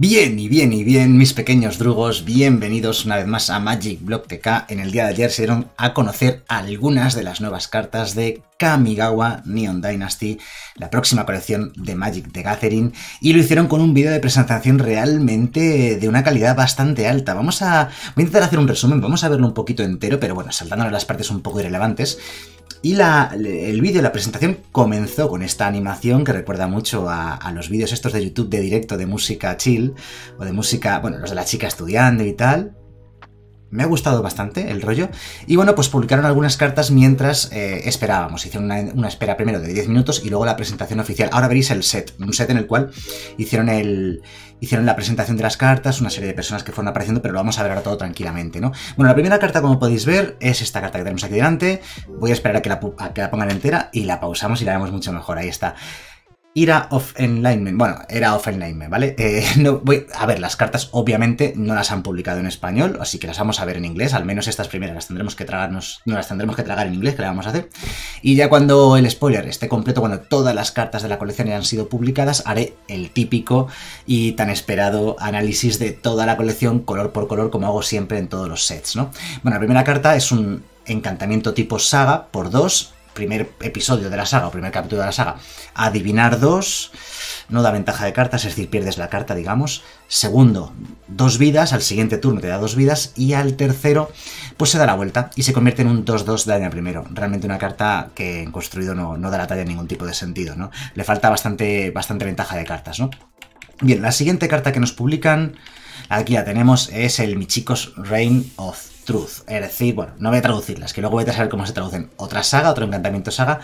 Bien y bien y bien, mis pequeños drugos, bienvenidos una vez más a Magic Block TK. En el día de ayer se dieron a conocer algunas de las nuevas cartas de Kamigawa Neon Dynasty, la próxima colección de Magic the Gathering, y lo hicieron con un vídeo de presentación realmente de una calidad bastante alta. Vamos a, voy a intentar hacer un resumen, vamos a verlo un poquito entero, pero bueno, saltándole las partes un poco irrelevantes. Y la, el vídeo, la presentación comenzó con esta animación que recuerda mucho a, a, los vídeos estos de YouTube de directo de música chill o de música, bueno, los de la chica estudiando y tal. Me ha gustado bastante el rollo. Y bueno, pues publicaron algunas cartas mientras eh, esperábamos. Hicieron una, espera primero de 10 minutos y luego la presentación oficial. Ahora veréis el set, un set en el cual hicieron, el, hicieron la presentación de las cartas, una serie de personas que fueron apareciendo, pero lo vamos a ver ahora todo tranquilamente, ¿no? Bueno, la primera carta, como podéis ver, es esta carta que tenemos aquí delante. Voy a esperar a que la, a que la pongan entera y la pausamos y la vemos mucho mejor. Ahí está. Ira of Enlightenment. Bueno, era of Enlightenment, ¿vale? Eh, a ver, las cartas obviamente no las han publicado en español, así que las vamos a ver en inglés. Al menos estas primeras las tendremos que tragarnos, no las tendremos que tragar en inglés, que le vamos a hacer. Y ya cuando el spoiler esté completo, cuando todas las cartas de la colección hayan sido publicadas, haré el típico y tan esperado análisis de toda la colección, color por color, como hago siempre en todos los sets, ¿no? Bueno, la primera carta es un encantamiento tipo saga por dos primer episodio de la saga o primer capítulo de la saga, adivinar dos, no da ventaja de cartas, es decir, pierdes la carta, digamos. Segundo, dos vidas, al siguiente turno te da dos vidas y al tercero, pues se da la vuelta y se convierte en un 2-2 de daño primero. Realmente una carta que en construido no, no da la talla en ningún tipo de sentido, ¿no? Le falta bastante, bastante ventaja de cartas, ¿no? Bien, la siguiente carta que nos publican, aquí la tenemos, es el Michicos Reign of Es decir, bueno, no voy a traducirlas, que luego voy a saber cómo se traducen. Otra saga, otro encantamiento saga,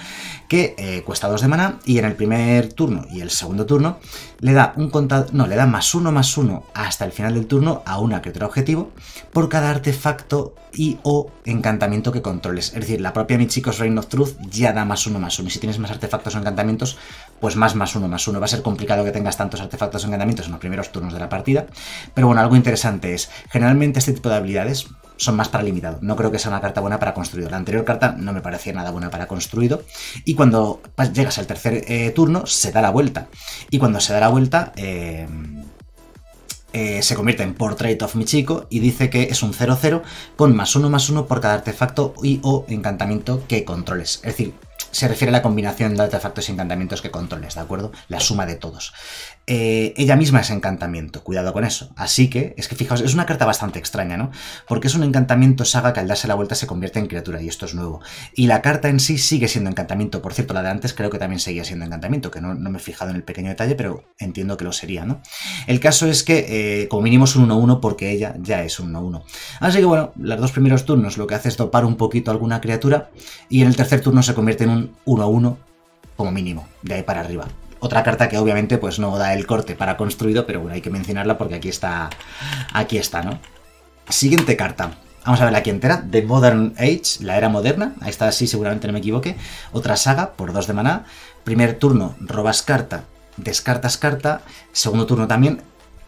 que eh, cuesta 2 de mana y en el primer turno y el segundo turno le da un contador, no, le da más uno más uno hasta el final del turno a una criatura objetivo por cada artefacto y o encantamiento que controles. Es decir, la propia Michiko's Reign of Truth ya da más uno más uno. Y si tienes más artefactos o encantamientos, pues más más uno más uno. Va a ser complicado que tengas tantos artefactos o encantamientos en los primeros turnos de la partida. Pero bueno, algo interesante es, generalmente este tipo de habilidades son más para limitado. No creo que sea una carta buena para construido. La anterior carta no me parecía nada buena para construido. Y cuando llegas al tercer eh, turno, se da la vuelta. Y cuando se da la vuelta, eh, eh, se convierte en Portrait of Michiko y dice que es un 0-0 con más uno más uno por cada artefacto y o encantamiento que controles. Es decir, se refiere a la combinación de artefactos y encantamientos que controles, ¿de acuerdo? La suma de todos. Eh, ella misma es encantamiento, cuidado con eso. Así que, es que fijaos, es una carta bastante extraña, ¿no? Porque es un encantamiento saga que al darse la vuelta se convierte en criatura, y esto es nuevo. Y la carta en sí sigue siendo encantamiento. Por cierto, la de antes creo que también seguía siendo encantamiento, que no, no me he fijado en el pequeño detalle, pero entiendo que lo sería, ¿no? El caso es que, eh, como mínimo es un 1-1 porque ella ya es un 1-1. Así que bueno, los dos primeros turnos lo que hace es topar un poquito a alguna criatura, y en el tercer turno se convierte en un 1-1 como mínimo, de ahí para arriba. Otra carta que obviamente pues no da el corte para construido, pero bueno, hay que mencionarla porque aquí está, aquí está, ¿no? Siguiente carta. Vamos a verla aquí entera. The Modern Age, la era moderna. Ahí está así, seguramente no me equivoque. Otra saga por dos de maná. Primer turno, robas carta, descartas carta. Segundo turno también,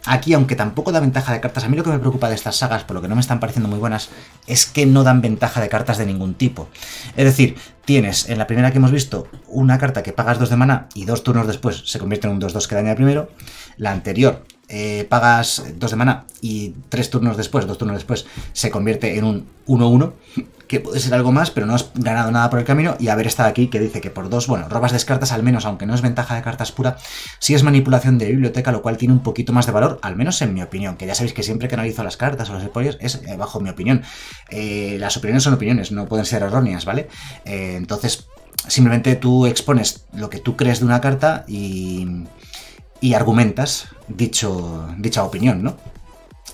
Aquí, aunque tampoco da ventaja de cartas, a mí lo que me preocupa de estas sagas, por lo que no me están pareciendo muy buenas, es que no dan ventaja de cartas de ningún tipo. Es decir, tienes en la primera que hemos visto una carta que pagas 2 de mana y dos turnos después se convierte en un 2-2 que daña primero. La anterior eh, pagas 2 de mana y tres turnos después, dos turnos después, se convierte en un 1-1, que puede ser algo más, pero no has ganado nada por el camino. Y haber estado aquí que dice que por dos, bueno, robas descartas al menos, aunque no es ventaja de cartas pura, sí es manipulación de biblioteca, lo cual tiene un poquito más de valor, al menos en mi opinión. Que ya sabéis que siempre que analizo las cartas o los spoilers es eh, bajo mi opinión. Eh, las opiniones son opiniones, no pueden ser erróneas, ¿vale? Eh, entonces, simplemente tú expones lo que tú crees de una carta y argumentas dicho, dicha opinión, ¿no?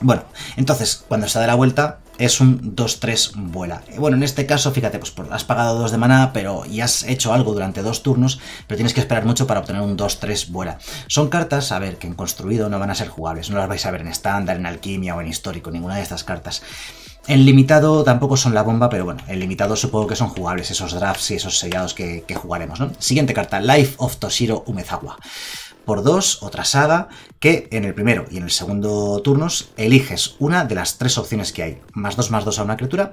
Bueno, entonces, cuando se da la vuelta, es un 2-3 vuela. Bueno, en este caso, fíjate, pues has pagado 2 de maná, pero y has hecho algo durante dos turnos, pero tienes que esperar mucho para obtener un 2-3 vuela. Son cartas, a ver, que en construido no van a ser jugables, no las vais a ver en estándar, en alquimia o en histórico, ninguna de estas cartas. En limitado tampoco son la bomba, pero bueno, en limitado supongo que son jugables esos drafts y esos sellados que, que jugaremos, ¿no? Siguiente carta, Life of Toshiro Umezawa por dos, otra saga, que en el primero y en el segundo turnos eliges una de las tres opciones que hay. Más dos, más dos a una criatura,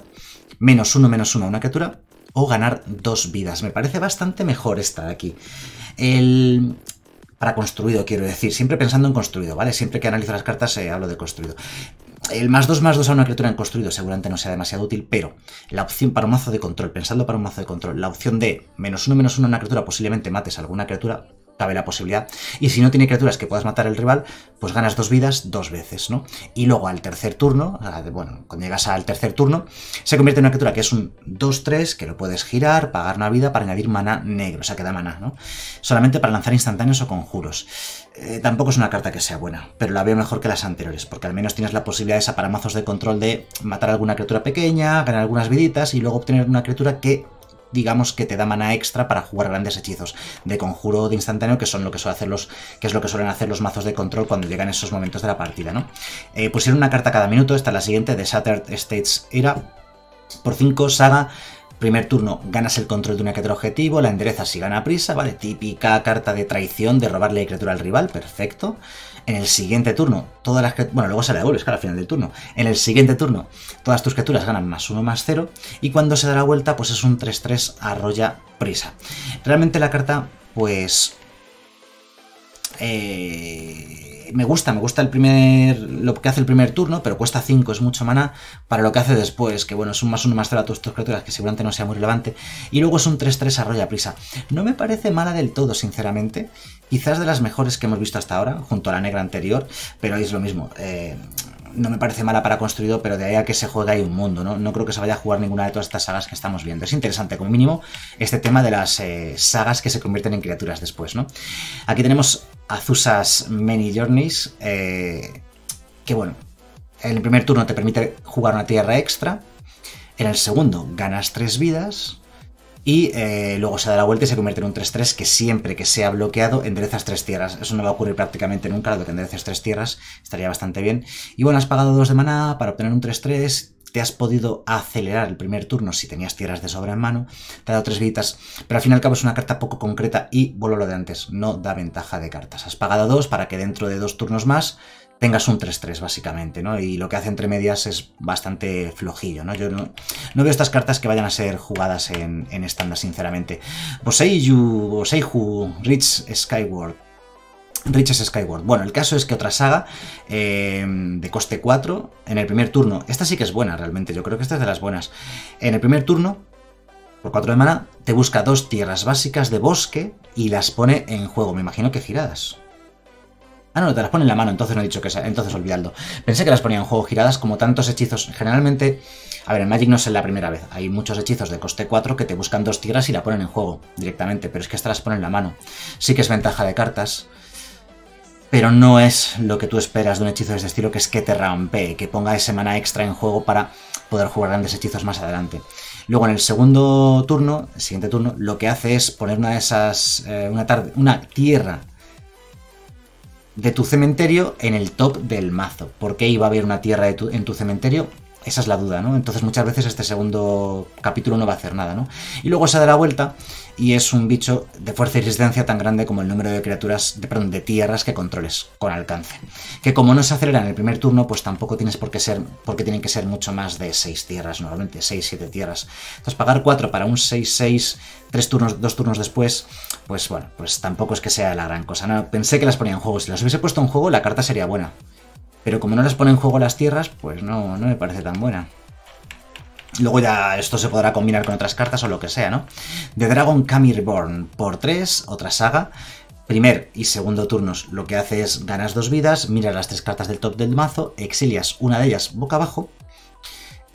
menos uno, menos uno a una criatura, o ganar dos vidas. Me parece bastante mejor esta de aquí. El... para construido, quiero decir, siempre pensando en construido, ¿vale? Siempre que analizo las cartas eh, hablo de construido. El más 2 más 2 a una criatura en construido seguramente no sea demasiado útil, pero la opción para un mazo de control, pensando para un mazo de control, la opción de menos 1 menos 1 a una criatura, posiblemente mates a alguna criatura, cabe la posibilidad. Y si no tiene criaturas que puedas matar al rival, pues ganas dos vidas dos veces, ¿no? Y luego al tercer turno, bueno, cuando llegas al tercer turno, se convierte en una criatura que es un 2-3, que lo puedes girar, pagar una vida para añadir mana negro, o sea que da mana, ¿no? Solamente para lanzar instantáneos o conjuros. Eh, tampoco es una carta que sea buena, pero la veo mejor que las anteriores, porque al menos tienes la posibilidad esa para mazos de control de matar alguna criatura pequeña, ganar algunas viditas y luego obtener una criatura que digamos que te da mana extra para jugar grandes hechizos de conjuro de instantáneo, que son lo que suelen hacer los, que es lo que suelen hacer los mazos de control cuando llegan esos momentos de la partida, ¿no? Eh, pusieron una carta cada minuto, esta es la siguiente, de Shattered States Era, por 5, saga, Primer turno ganas el control de una criatura objetivo, la enderezas y gana prisa, ¿vale? Típica carta de traición, de robarle criatura al rival, perfecto. En el siguiente turno, todas las bueno, luego se la devuelves, claro, al final del turno. En el siguiente turno, todas tus criaturas ganan más 1 más 0. Y cuando se da la vuelta, pues es un 3-3 arrolla prisa. Realmente la carta, pues. Eh me gusta, me gusta el primer lo que hace el primer turno, pero cuesta 5, es mucho mana para lo que hace después, que bueno, es un más 1 más 0 a tus, tus criaturas, que seguramente no sea muy relevante. Y luego es un 3-3 arrolla prisa. No me parece mala del todo, sinceramente. Quizás de las mejores que hemos visto hasta ahora, junto a la negra anterior, pero es lo mismo. Eh, no me parece mala para construido, pero de ahí a que se juegue hay un mundo, ¿no? No creo que se vaya a jugar ninguna de todas estas sagas que estamos viendo. Es interesante, como mínimo, este tema de las eh, sagas que se convierten en criaturas después, ¿no? Aquí tenemos Azusas Many Journeys, eh, que bueno, en el primer turno te permite jugar una tierra extra, en el segundo ganas tres vidas, y eh, luego se da la vuelta y se convierte en un 3-3 que siempre que sea bloqueado enderezas tres tierras. Eso no va a ocurrir prácticamente nunca, lo que endereces tres tierras estaría bastante bien. Y bueno, has pagado dos de maná para obtener un 3-3, te has podido acelerar el primer turno si tenías tierras de sobra en mano, te ha dado tres vidas, pero al fin y al cabo es una carta poco concreta y, vuelvo lo de antes, no da ventaja de cartas. Has pagado dos para que dentro de dos turnos más tengas un 3-3 básicamente, ¿no? Y lo que hace entre medias es bastante flojillo, ¿no? Yo no, veo estas cartas que vayan a ser jugadas en, estándar, sinceramente. Boseiju, Boseiju, Rich Skyward. Riches Skyward. Bueno, el caso es que otra saga eh, de coste 4 en el primer turno. Esta sí que es buena realmente, yo creo que esta es de las buenas. En el primer turno, por 4 de mana, te busca dos tierras básicas de bosque y las pone en juego. Me imagino que giradas. Ah, no, te las pone en la mano, entonces no he dicho que sea, entonces olvidadlo. Pensé que las ponía en juego giradas como tantos hechizos. Generalmente, a ver, en Magic no es la primera vez. Hay muchos hechizos de coste 4 que te buscan dos tierras y la ponen en juego directamente, pero es que estas las ponen en la mano. Sí que es ventaja de cartas, pero no es lo que tú esperas de un hechizo de este estilo, que es que te rampee, que ponga ese mana extra en juego para poder jugar grandes hechizos más adelante. Luego en el segundo turno, el siguiente turno, lo que hace es poner una de esas, eh, una, una tierra de tu cementerio en el top del mazo. ¿Por qué iba a haber una tierra en tu cementerio? Esa es la duda, ¿no? Entonces muchas veces este segundo capítulo no va a hacer nada, ¿no? Y luego se da la vuelta y es un bicho de fuerza y resistencia tan grande como el número de criaturas, de, perdón, de tierras que controles con alcance. Que como no se acelera en el primer turno, pues tampoco tienes por qué ser, porque tienen que ser mucho más de 6 tierras, normalmente 6-7 tierras. Entonces pagar 4 para un 6-6, 3 turnos, 2 turnos después, pues bueno, pues tampoco es que sea la gran cosa. No, pensé que las ponía en juego, si las hubiese puesto en juego la carta sería buena. Pero como no les pone en juego las tierras, pues no, no me parece tan buena. Luego ya esto se podrá combinar con otras cartas o lo que sea, ¿no? The Dragon Kami Reborn por 3, otra saga. Primer y segundo turnos lo que hace es ganas dos vidas, miras las tres cartas del top del mazo, exilias una de ellas boca abajo,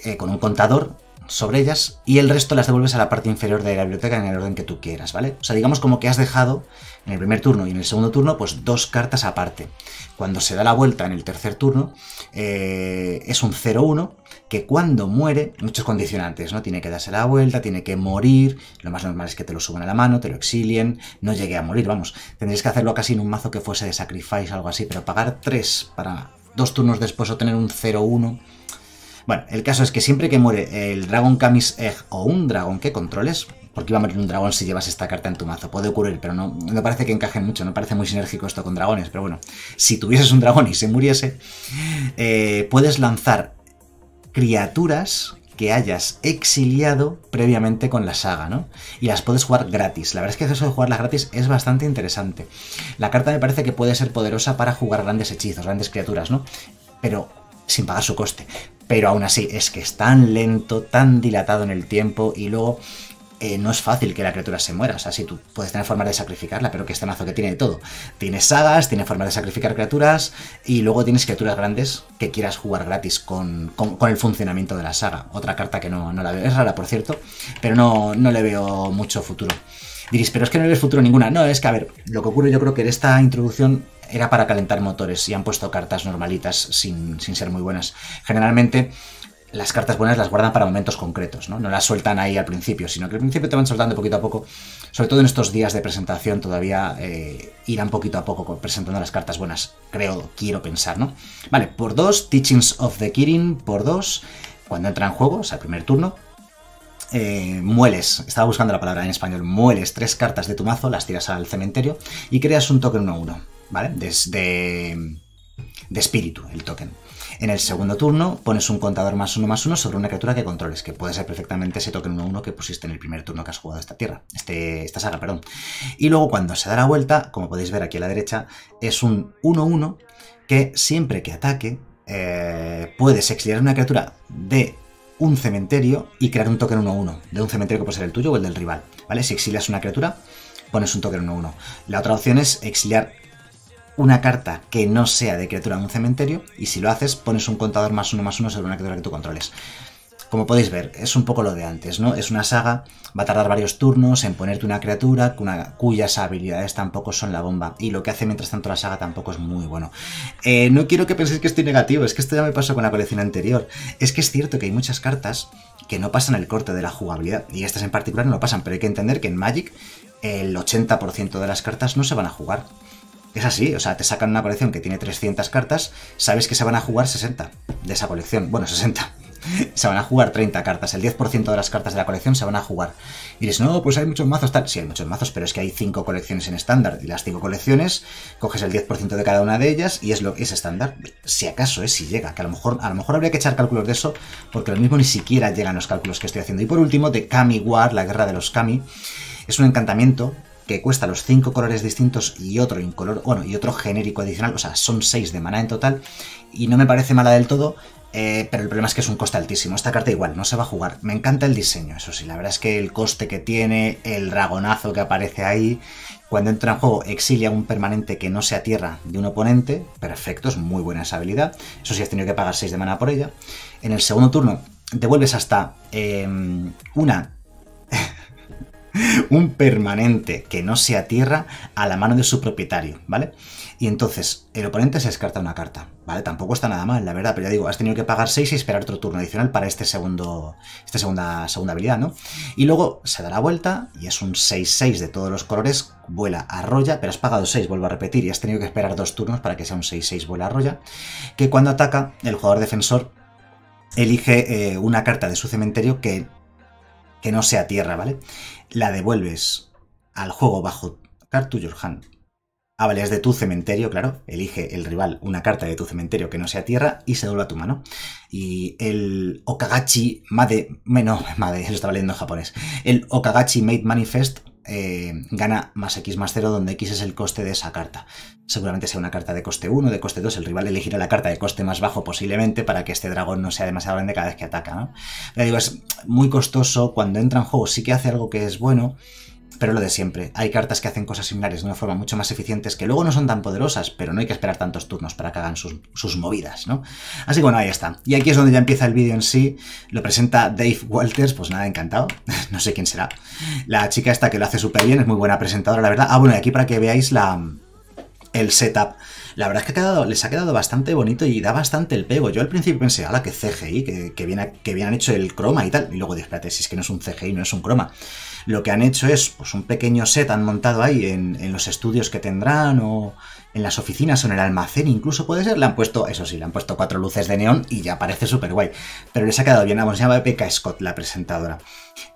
eh, con un contador sobre ellas, y el resto las devuelves a la parte inferior de la biblioteca en el orden que tú quieras, ¿vale? O sea, digamos como que has dejado en el primer turno y en el segundo turno, pues dos cartas aparte. Cuando se da la vuelta en el tercer turno, eh, es un 0-1 que cuando muere, muchos condicionantes, ¿no? Tiene que darse la vuelta, tiene que morir, lo más normal es que te lo suban a la mano, te lo exilien, no llegue a morir, vamos. Tendréis que hacerlo casi en un mazo que fuese de sacrifice, algo así, pero pagar 3 para dos turnos después obtener un 0-1... Bueno, el caso es que siempre que muere el Dragon Kamis Egg o un dragón que controles, porque iba a morir un dragón si llevas esta carta en tu mazo. Puede ocurrir, pero no me parece que encajen mucho, no parece muy sinérgico esto con dragones. Pero bueno, si tuvieses un dragón y se muriese, eh, puedes lanzar criaturas que hayas exiliado previamente con la saga, ¿no? Y las puedes jugar gratis. La verdad es que eso de jugarlas gratis es bastante interesante. La carta me parece que puede ser poderosa para jugar grandes hechizos, grandes criaturas, ¿no? Pero sin pagar su coste. Pero aún así, es que es tan lento, tan dilatado en el tiempo y luego eh, no es fácil que la criatura se muera. O sea, si tú puedes tener formas de sacrificarla, pero que este mazo que tiene de todo. Tienes sagas, tiene formas de sacrificar criaturas y luego tienes criaturas grandes que quieras jugar gratis con, el funcionamiento de la saga. Otra carta que no, la veo. Es rara, por cierto, pero no, no le veo mucho futuro. Diréis, pero es que no le futuro ninguna. No, es que a ver, lo que ocurre yo creo que en esta introducción era para calentar motores y han puesto cartas normalitas sin, sin ser muy buenas. Generalmente las cartas buenas las guardan para momentos concretos, ¿no? No las sueltan ahí al principio, sino que al principio te van soltando poquito a poco. Sobre todo en estos días de presentación todavía eh, irán poquito a poco presentando las cartas buenas, creo, quiero pensar, ¿no? Vale, por dos, Teachings of the Kirin, por dos, cuando entra en juego, o sea, el primer turno, eh, mueles, estaba buscando la palabra en español, mueles tres cartas de tu mazo, las tiras al cementerio y creas un token 1-1, ¿vale? Desde de espíritu, el token. En el segundo turno pones un contador más uno más uno sobre una criatura que controles, que puede ser perfectamente ese token 1-1 que pusiste en el primer turno que has jugado esta tierra, este, esta saga, perdón. Y luego cuando se da la vuelta, como podéis ver aquí a la derecha, es un 1-1 que siempre que ataque eh, puedes exiliar una criatura de un cementerio y crear un token 1-1 de un cementerio que puede ser el tuyo o el del rival. ¿Vale? Si exilias una criatura, pones un token 1-1. La otra opción es exiliar una carta que no sea de criatura en un cementerio y si lo haces pones un contador más uno más uno sobre una criatura que tú controles. Como podéis ver, es un poco lo de antes, ¿no? Es una saga, va a tardar varios turnos en ponerte una criatura cuyas habilidades tampoco son la bomba. Y lo que hace mientras tanto la saga tampoco es muy bueno. Eh, no quiero que penséis que estoy negativo, es que esto ya me pasó con la colección anterior. Es que es cierto que hay muchas cartas que no pasan el corte de la jugabilidad. Y estas en particular no lo pasan, pero hay que entender que en Magic el 80% de las cartas no se van a jugar. Es así, o sea, te sacan una colección que tiene 300 cartas, sabes que se van a jugar 60 de esa colección. Bueno, 60. se van a jugar 30 cartas, el 10% de las cartas de la colección se van a jugar. Y dices, no, pues hay muchos mazos, tal. Sí, hay muchos mazos, pero es que hay 5 colecciones en estándar. Y las 5 colecciones, coges el 10% de cada una de ellas y es lo es estándar. Si acaso es, si llega, que a lo mejor, a lo mejor habría que echar cálculos de eso, porque lo mismo ni siquiera llegan los cálculos que estoy haciendo. Y por último, de Kami War, la guerra de los Kami. Es un encantamiento que cuesta los cinco colores distintos y otro incolor, bueno, y otro genérico adicional, o sea, son seis de mana en total, y no me parece mala del todo, eh, pero el problema es que es un coste altísimo. Esta carta igual, no se va a jugar. Me encanta el diseño, eso sí, la verdad es que el coste que tiene, el dragonazo que aparece ahí, cuando entra en juego exilia un permanente que no sea tierra de un oponente, perfecto, es muy buena esa habilidad. Eso sí, has tenido que pagar 6 de mana por ella. En el segundo turno devuelves hasta em, una un permanente que no sea tierra a la mano de su propietario, ¿vale? Y entonces el oponente se descarta una carta, ¿vale? Tampoco está nada mal, la verdad, pero ya digo, has tenido que pagar 6 y esperar otro turno adicional para este segundo, esta segunda, segunda habilidad, ¿no? Y luego se da la vuelta y es un 6-6 de todos los colores, vuela, arrolla, pero has pagado 6, vuelvo a repetir, y has tenido que esperar dos turnos para que sea un 6-6 vuela, arrolla, que cuando ataca el jugador defensor elige eh, una carta de su cementerio que, que no sea tierra, ¿vale? La devuelves al juego bajo Card to Your Hand. Ah, vale, es de tu cementerio, claro. Elige el rival una carta de tu cementerio que no sea tierra y se devuelve a tu mano. Y el Okagachi Made. No, Made, lo estaba leyendo en japonés. El Okagachi Made Manifest eh, gana más X más 0, donde X es el coste de esa carta. Seguramente sea una carta de coste 1, de coste 2. El rival elegirá la carta de coste más bajo posiblemente para que este dragón no sea demasiado grande cada vez que ataca. ¿no? Pero digo, es muy costoso. Cuando entra en juego sí que hace algo que es bueno pero lo de siempre, hay cartas que hacen cosas similares de una forma mucho más eficientes, que luego no son tan poderosas, pero no hay que esperar tantos turnos para que hagan sus, movidas, ¿no? Así que bueno, ahí está. Y aquí es donde ya empieza el vídeo en sí, lo presenta Dave Walters, pues nada, encantado, no sé quién será. La chica esta que lo hace súper bien, es muy buena presentadora, la verdad. Ah, bueno, y aquí para que veáis la, el setup. La verdad es que les ha quedado bastante bonito y da bastante el pego. Yo al principio pensé, ala, que CGI, que, que, bien, que bien han hecho el croma y tal. Y luego espérate, si es que no es un CGI, no es un croma. Lo que han hecho es pues, un pequeño set, han montado ahí en, los estudios que tendrán o en las oficinas o en el almacén, incluso puede ser. Le han puesto, eso sí, le han puesto cuatro luces de neón y ya parece súper guay. Pero les ha quedado bien. Vamos, se llama Becca Scott, la presentadora.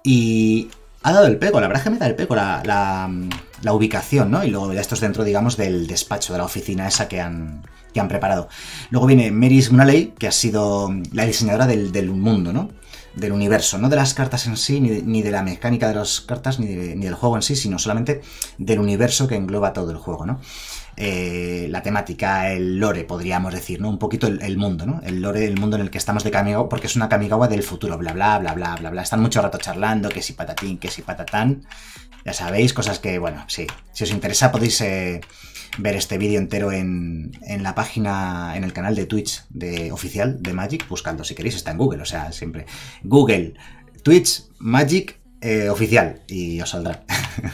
Y ha dado el pego, la verdad es que me da el pego la, ubicación, ¿no? Y luego ya esto es dentro, digamos, del despacho, de la oficina esa que han, que han preparado. Luego viene Meris Munaley, que ha sido la diseñadora del mundo, ¿no? Del universo, no de las cartas en sí, ni de, la mecánica de las cartas, ni, ni, del juego en sí, sino solamente del universo que engloba todo el juego, ¿no? Eh, la temática, el lore, podríamos decir, ¿no? Un poquito el, mundo, ¿no? El lore, el mundo en el que estamos de Kamigawa, porque es una Kamigawa del futuro, bla, bla, bla, bla, bla, bla. Están mucho rato charlando, que si patatín, que si patatán. Ya sabéis, cosas que, bueno, sí. Si os interesa podéis eh, ver este vídeo entero en, en, la página, en el canal de Twitch de, oficial de Magic, buscando si queréis, está en Google, o sea, siempre. Google, Twitch, Magic, eh, oficial y os saldrá.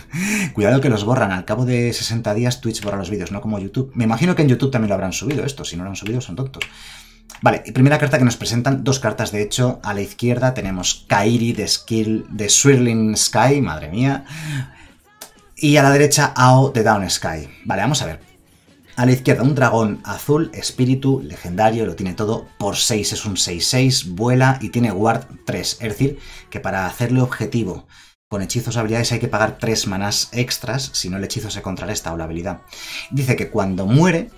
Cuidado que los borran. Al cabo de 60 días Twitch borra los vídeos, no como YouTube. Me imagino que en YouTube también lo habrán subido esto. Si no lo han subido son tontos. Vale, y primera carta que nos presentan, dos cartas de hecho. A la izquierda tenemos Kairi de Skill de Swirling Sky, madre mía. Y a la derecha Ao de Down Sky. Vale, vamos a ver. A la izquierda un dragón azul, espíritu, legendario, lo tiene todo. Por 6 es un 6-6, vuela y tiene guard 3. Es decir, que para hacerle objetivo con hechizos habilidades hay que pagar 3 manás extras, si no el hechizo se contrarresta o la habilidad. Dice que cuando muere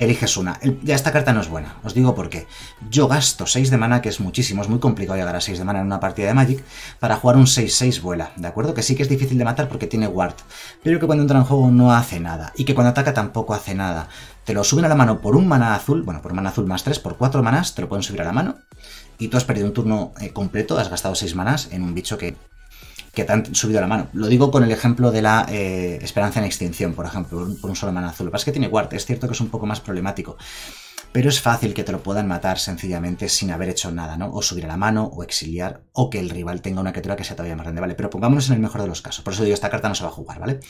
eliges una. ya esta carta no es buena, os digo por qué. Yo gasto 6 de mana, que es muchísimo, es muy complicado llegar a 6 de mana en una partida de Magic, para jugar un 6-6 vuela, ¿de acuerdo? Que sí que es difícil de matar porque tiene ward, pero que cuando entra en juego no hace nada, y que cuando ataca tampoco hace nada. Te lo suben a la mano por un mana azul, bueno, por mana azul más 3, por 4 manas, te lo pueden subir a la mano, y tú has perdido un turno eh, completo, has gastado 6 manas en un bicho que que te han subido la mano. Lo digo con el ejemplo de la eh, esperanza en extinción, por ejemplo, por un solo mana azul. Lo que pasa es que tiene guard, es cierto que es un poco más problemático. Pero es fácil que te lo puedan matar sencillamente sin haber hecho nada, ¿no? O subir a la mano, o exiliar, o que el rival tenga una criatura que sea todavía más grande, ¿vale? Pero pongámonos en el mejor de los casos. Por eso digo, esta carta no se va a jugar, ¿vale?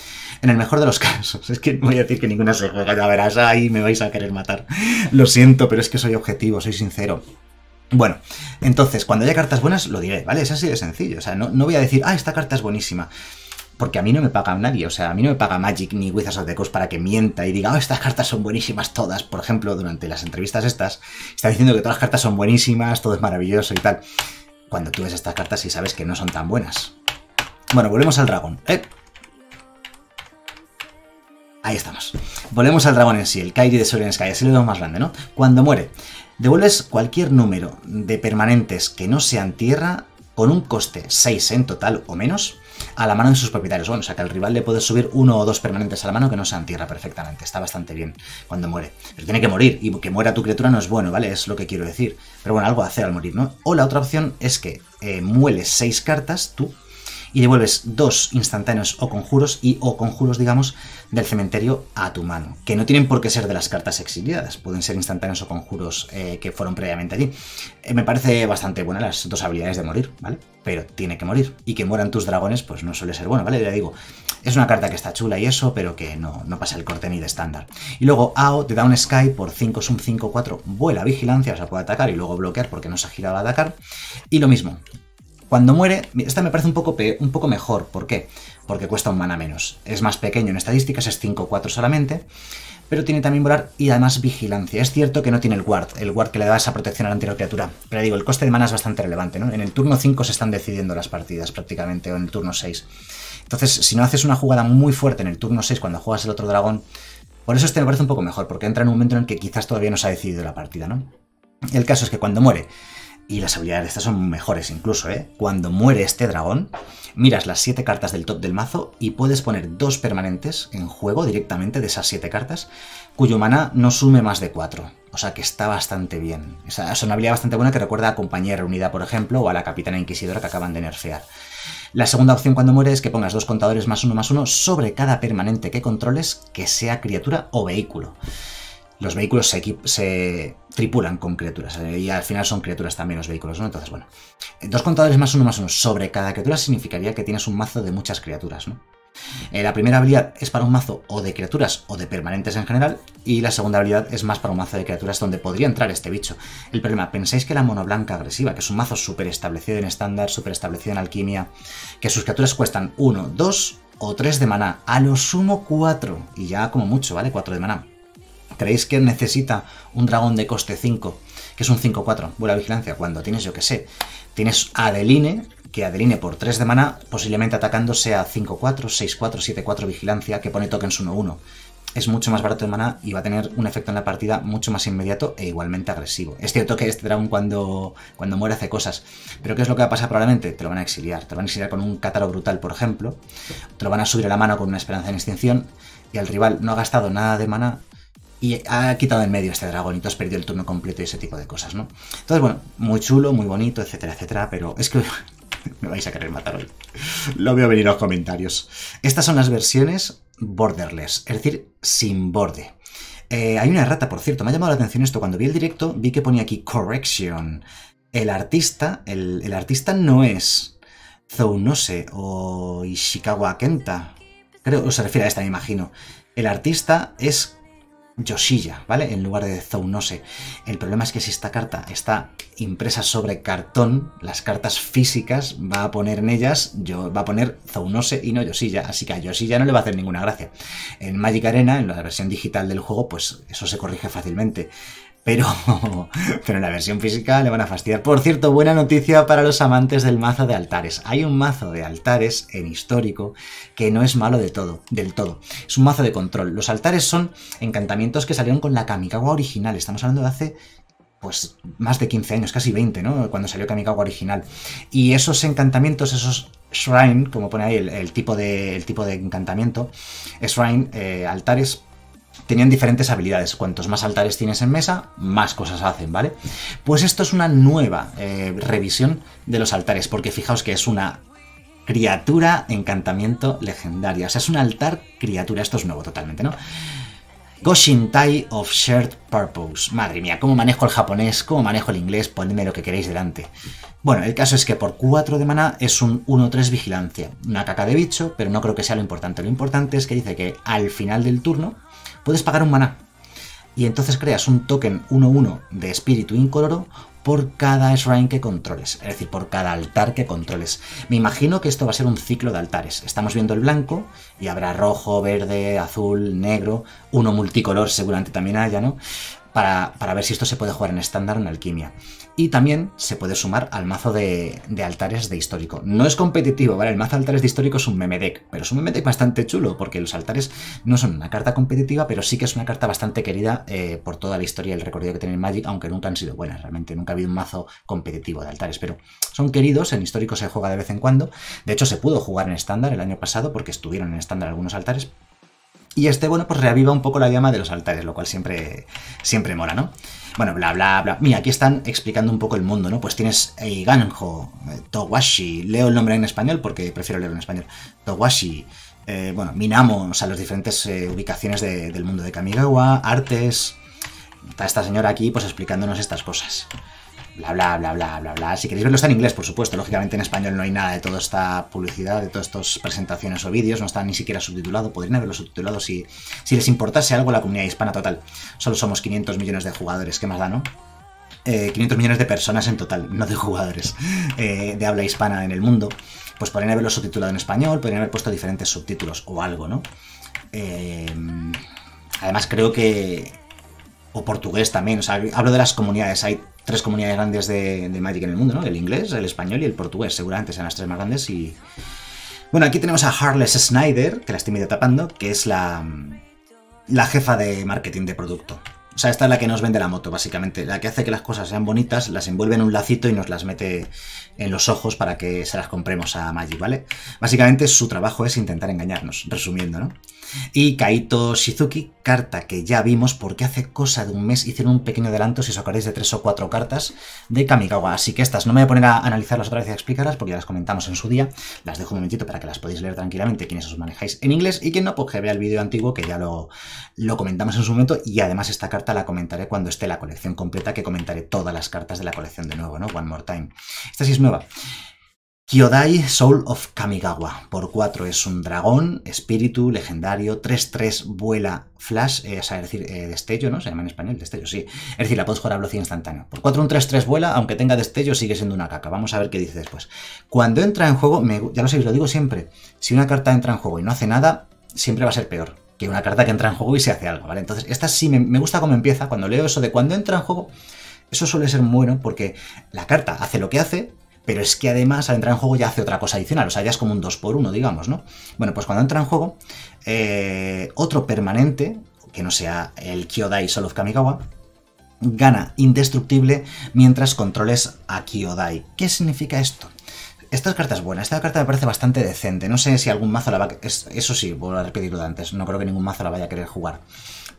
En el mejor de los casos. Es que voy a decir que ninguna se juega, ya verás, ahí me vais a querer matar. Lo siento, pero es que soy objetivo, soy sincero. Bueno, entonces, cuando haya cartas buenas, lo diré, ¿vale? Es así de sencillo. O sea, no, voy a decir, ah, esta carta es buenísima. Porque a mí no me paga nadie, o sea, a mí no me paga Magic ni Wizards of the Coast para que mienta y diga, oh, estas cartas son buenísimas todas. Por ejemplo, durante las entrevistas estas, está diciendo que todas las cartas son buenísimas, todo es maravilloso y tal. Cuando tú ves estas cartas y sabes que no son tan buenas. Bueno, volvemos al dragón. ¿eh? Ahí estamos. Volvemos al dragón en sí, el Kairi de Soren Sky, así lo vemos más grande, ¿no? Cuando muere, Devuelves cualquier número de permanentes que no sean tierra con un coste 6 en total o menos a la mano de sus propietarios. Bueno, o sea que al rival le puedes subir uno o dos permanentes a la mano que no sean tierra perfectamente. Está bastante bien cuando muere. Pero tiene que morir y que muera tu criatura no es bueno, ¿vale? Es lo que quiero decir. Pero bueno, algo a hacer al morir, ¿no? O la otra opción es que eh, mueles 6 cartas tú y devuelves dos instantáneos o conjuros y o conjuros, digamos, del cementerio a tu mano, que no tienen por qué ser de las cartas exiliadas, pueden ser instantáneos o conjuros eh, que fueron previamente allí. Eh, me parece bastante buena las dos habilidades de morir, ¿vale? Pero tiene que morir. Y que mueran tus dragones, pues no suele ser bueno, ¿vale? Ya digo, es una carta que está chula y eso, pero que no, no pasa el corte ni de estándar. Y luego AO te da un Sky por 5 es un 5-4, vuela vigilancia, o sea, puede atacar y luego bloquear porque no se ha girado a atacar. Y lo mismo, cuando muere, esta me parece un poco, un poco mejor. ¿Por qué? Porque cuesta un mana menos. Es más pequeño en estadísticas, es 5-4 solamente, pero tiene también volar y además vigilancia. Es cierto que no tiene el ward, el ward que le da esa protección a la anterior criatura. Pero digo, el coste de mana es bastante relevante, ¿no? En el turno 5 se están decidiendo las partidas prácticamente, o en el turno 6. Entonces, si no haces una jugada muy fuerte en el turno 6 cuando juegas el otro dragón, por eso este me parece un poco mejor, porque entra en un momento en el que quizás todavía no se ha decidido la partida, ¿no? El caso es que cuando muere y las habilidades de estas son mejores incluso, ¿eh? Cuando muere este dragón, miras las 7 cartas del top del mazo y puedes poner dos permanentes en juego directamente de esas 7 cartas, cuyo mana no sume más de 4. O sea que está bastante bien. es una habilidad bastante buena que recuerda a Compañía Reunida, por ejemplo, o a la Capitana Inquisidora que acaban de nerfear. La segunda opción cuando muere es que pongas dos contadores más uno más uno sobre cada permanente que controles que sea criatura o vehículo los vehículos se, tripulan con criaturas. Eh, y al final son criaturas también los vehículos, ¿no? Entonces, bueno. Dos contadores más uno más uno sobre cada criatura significaría que tienes un mazo de muchas criaturas, ¿no? Eh, la primera habilidad es para un mazo o de criaturas o de permanentes en general, y la segunda habilidad es más para un mazo de criaturas donde podría entrar este bicho. El problema, pensáis que la mono blanca agresiva, que es un mazo súper establecido en estándar, súper establecido en alquimia, que sus criaturas cuestan 1, 2 o 3 de maná, a lo sumo 4, y ya como mucho, ¿vale? 4 de maná. ¿Creéis que necesita un dragón de coste 5, que es un 5-4, buena vigilancia, cuando tienes, yo que sé, tienes Adeline, que Adeline por 3 de mana, posiblemente atacando sea 5-4, 6-4, 7-4 vigilancia, que pone tokens 1-1. es mucho más barato de maná y va a tener un efecto en la partida mucho más inmediato e igualmente agresivo. Es cierto que este dragón cuando, cuando muere hace cosas, pero ¿qué es lo que va a pasar probablemente? Te lo van a exiliar. Te lo van a exiliar con un cátaro brutal, por ejemplo. Te lo van a subir a la mano con una esperanza en extinción y el rival no ha gastado nada de maná y ha quitado en medio este dragón y tú has perdido el turno completo y ese tipo de cosas, ¿no? Entonces, bueno, muy chulo, muy bonito, etcétera, etcétera, pero es que me vais a querer matar hoy. Lo veo venir en los comentarios. Estas son las versiones borderless, es decir, sin borde. Eh, hay una errata, por cierto, me ha llamado la atención esto. Cuando vi el directo, vi que ponía aquí correction. El artista, el, artista no es Zounose o Ishikawa Kenta. Creo que se refiere a esta, me imagino. El artista es Yoshilla, ¿vale? En lugar de Zounose. El problema es que si esta carta está impresa sobre cartón, las cartas físicas va a poner en ellas, yo, va a poner Zounose y no Yoshilla, así que a Yoshilla no le va a hacer ninguna gracia. En Magic Arena, en la versión digital del juego, pues eso se corrige fácilmente pero, pero en la versión física le van a fastidiar. Por cierto, buena noticia para los amantes del mazo de altares. Hay un mazo de altares en histórico que no es malo de todo, del todo. Es un mazo de control. Los altares son encantamientos que salieron con la Kamikawa original. Estamos hablando de hace pues más de 15 años, casi 20, ¿no? Cuando salió Kamikawa original. Y esos encantamientos, esos shrine, como pone ahí el, tipo, de, el tipo de encantamiento, shrine, eh, altares tenían diferentes habilidades. Cuantos más altares tienes en mesa, más cosas hacen, ¿vale? Pues esto es una nueva eh, revisión de los altares, porque fijaos que es una criatura encantamiento legendaria. O sea, es un altar criatura. Esto es nuevo totalmente, ¿no? Goshintai of Shared Purpose. Madre mía, cómo manejo el japonés, cómo manejo el inglés, ponedme lo que queréis delante. Bueno, el caso es que por 4 de mana es un 1-3 vigilancia. Una caca de bicho, pero no creo que sea lo importante. Lo importante es que dice que al final del turno puedes pagar un maná. Y entonces creas un token 1-1 de espíritu incoloro por cada shrine que controles, es decir, por cada altar que controles. Me imagino que esto va a ser un ciclo de altares. Estamos viendo el blanco y habrá rojo, verde, azul, negro, uno multicolor seguramente también haya, ¿no? Para, para ver si esto se puede jugar en estándar o en alquimia. Y también se puede sumar al mazo de, altares de histórico. No es competitivo, ¿vale? El mazo de altares de histórico es un meme deck, pero es un meme deck bastante chulo, porque los altares no son una carta competitiva, pero sí que es una carta bastante querida eh, por toda la historia y el recorrido que tiene Magic, aunque nunca han sido buenas, realmente. Nunca ha habido un mazo competitivo de altares, pero son queridos, en histórico se juega de vez en cuando. De hecho, se pudo jugar en estándar el año pasado, porque estuvieron en estándar algunos altares, y este, bueno, pues reaviva un poco la llama de los altares, lo cual siempre, siempre mola, ¿no? Bueno, bla, bla, bla. Mira, aquí están explicando un poco el mundo, ¿no? Pues tienes eh, Towashi, leo el nombre en español porque prefiero leerlo en español. Towashi, eh, bueno, Minamo, o sea, las diferentes eh, ubicaciones del mundo de Kamigawa, artes. Está esta señora aquí, pues explicándonos estas cosas bla, bla, bla, bla, bla, bla. Si queréis verlo está en inglés, por supuesto. Lógicamente en español no hay nada de toda esta publicidad, de todas estas presentaciones o vídeos, no está ni siquiera subtitulado. Podrían haberlo subtitulado si, si les importase algo a la comunidad hispana total. Solo somos 500 millones de jugadores, ¿qué más da, no? 500 eh, millones de personas en total, no de jugadores, eh, de habla hispana en el mundo. Pues podrían haberlo subtitulado en español, podrían haber puesto diferentes subtítulos o algo, ¿no? Eh, además creo que... O portugués también, o sea, hablo de las comunidades, hay tres comunidades grandes de, Magic en el mundo, ¿no? El inglés, el español y el portugués, seguramente sean las tres más grandes y... Bueno, aquí tenemos a Harless Snyder, que la estoy medio tapando, que es la, la jefa de marketing de producto. O sea, esta es la que nos vende la moto, básicamente. La que hace que las cosas sean bonitas, las envuelve en un lacito y nos las mete en los ojos para que se las compremos a Magic, ¿vale? Básicamente su trabajo es intentar engañarnos, resumiendo, ¿no? Y Kaito Shizuki, carta que ya vimos porque hace cosa de un mes hicieron un pequeño adelanto, si os acordáis, de tres o cuatro cartas de Kamigawa. Así que estas no me voy a poner a analizarlas otra vez y a explicarlas porque ya las comentamos en su día. Las dejo un momentito para que las podáis leer tranquilamente quienes os manejáis en inglés y quien no, pues que vea el vídeo antiguo que ya lo, lo comentamos en su momento. Y además esta carta la comentaré cuando esté la colección completa, que comentaré todas las cartas de la colección de nuevo, ¿no? One more time. Esta sí es nueva. Kyodai Soul of Kamigawa. Por 4 es un dragón, espíritu, legendario. 3-3 vuela flash, eh, es decir, eh, destello, ¿no? Se llama en español, destello, sí. Es decir, la puedes jugar a velocidad instantánea. Por 4 un 3-3 vuela, aunque tenga destello, sigue siendo una caca. Vamos a ver qué dice después. Cuando entra en juego, ya lo sabéis, lo digo siempre. Si una carta entra en juego y no hace nada, siempre va a ser peor que una carta que entra en juego y se hace algo, ¿vale? Entonces, esta sí me, me gusta cómo empieza. Cuando leo eso de cuando entra en juego, eso suele ser bueno porque la carta hace lo que hace pero es que además al entrar en juego ya hace otra cosa adicional, o sea, ya es como un 2x1, digamos, ¿no? Bueno, pues cuando entra en juego, eh, otro permanente, que no sea el Kyodai Soul of Kamigawa, gana indestructible mientras controles a Kyodai. ¿Qué significa esto? Esta carta es buena, esta carta me parece bastante decente. No sé si algún mazo la va a... Eso sí, vuelvo a repetirlo de antes, no creo que ningún mazo la vaya a querer jugar.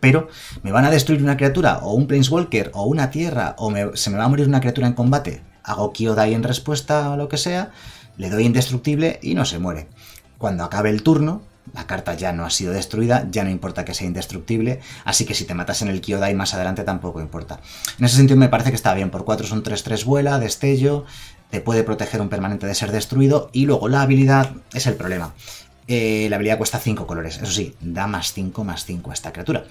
Pero, ¿me van a destruir una criatura, o un Planeswalker, o una tierra, o se me va a morir una criatura en combate? Hago Kyodai en respuesta o lo que sea, le doy indestructible y no se muere. Cuando acabe el turno, la carta ya no ha sido destruida, ya no importa que sea indestructible, así que si te matas en el Kyodai más adelante tampoco importa. En ese sentido me parece que está bien, por 4 son 3-3 vuela, destello, te puede proteger un permanente de ser destruido y luego la habilidad es el problema. Eh, la habilidad cuesta 5 colores, eso sí, da más 5 más 5 a esta criatura.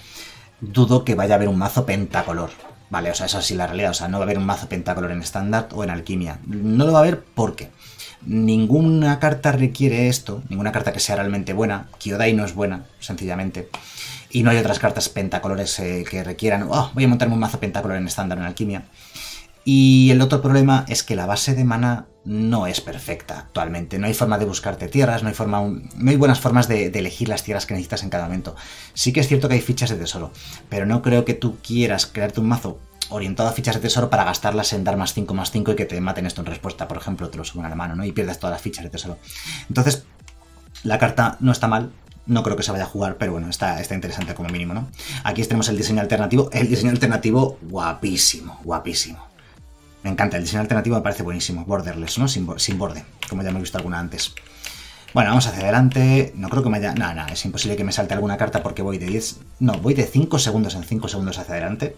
Dudo que vaya a haber un mazo pentacolor, Vale, o sea, eso sí la realidad, o sea, no va a haber un mazo pentacolor en estándar o en alquimia. No lo va a haber porque ninguna carta requiere esto, ninguna carta que sea realmente buena. Kyodai no es buena, sencillamente. Y no hay otras cartas pentacolores eh, que requieran, oh, voy a montarme un mazo pentacolor en estándar en alquimia. Y el otro problema es que la base de mana no es perfecta actualmente. No hay forma de buscarte tierras, no hay, forma, no hay buenas formas de, elegir las tierras que necesitas en cada momento. Sí que es cierto que hay fichas de tesoro, pero no creo que tú quieras crearte un mazo orientado a fichas de tesoro para gastarlas en dar más 5 más 5 y que te maten esto en respuesta. Por ejemplo, te lo suben a la mano, ¿no? Y pierdes todas las fichas de tesoro. Entonces, la carta no está mal, no creo que se vaya a jugar, pero bueno, está, está interesante como mínimo, ¿no? Aquí tenemos el diseño alternativo. El diseño alternativo, guapísimo, guapísimo. Me encanta, el diseño alternativo me parece buenísimo. Borderless, ¿no? Sin, borde, como ya hemos visto alguna antes. Bueno, vamos hacia adelante. No creo que me haya... No, no, es imposible que me salte alguna carta porque voy de 10... No, voy de 5 segundos en 5 segundos hacia adelante.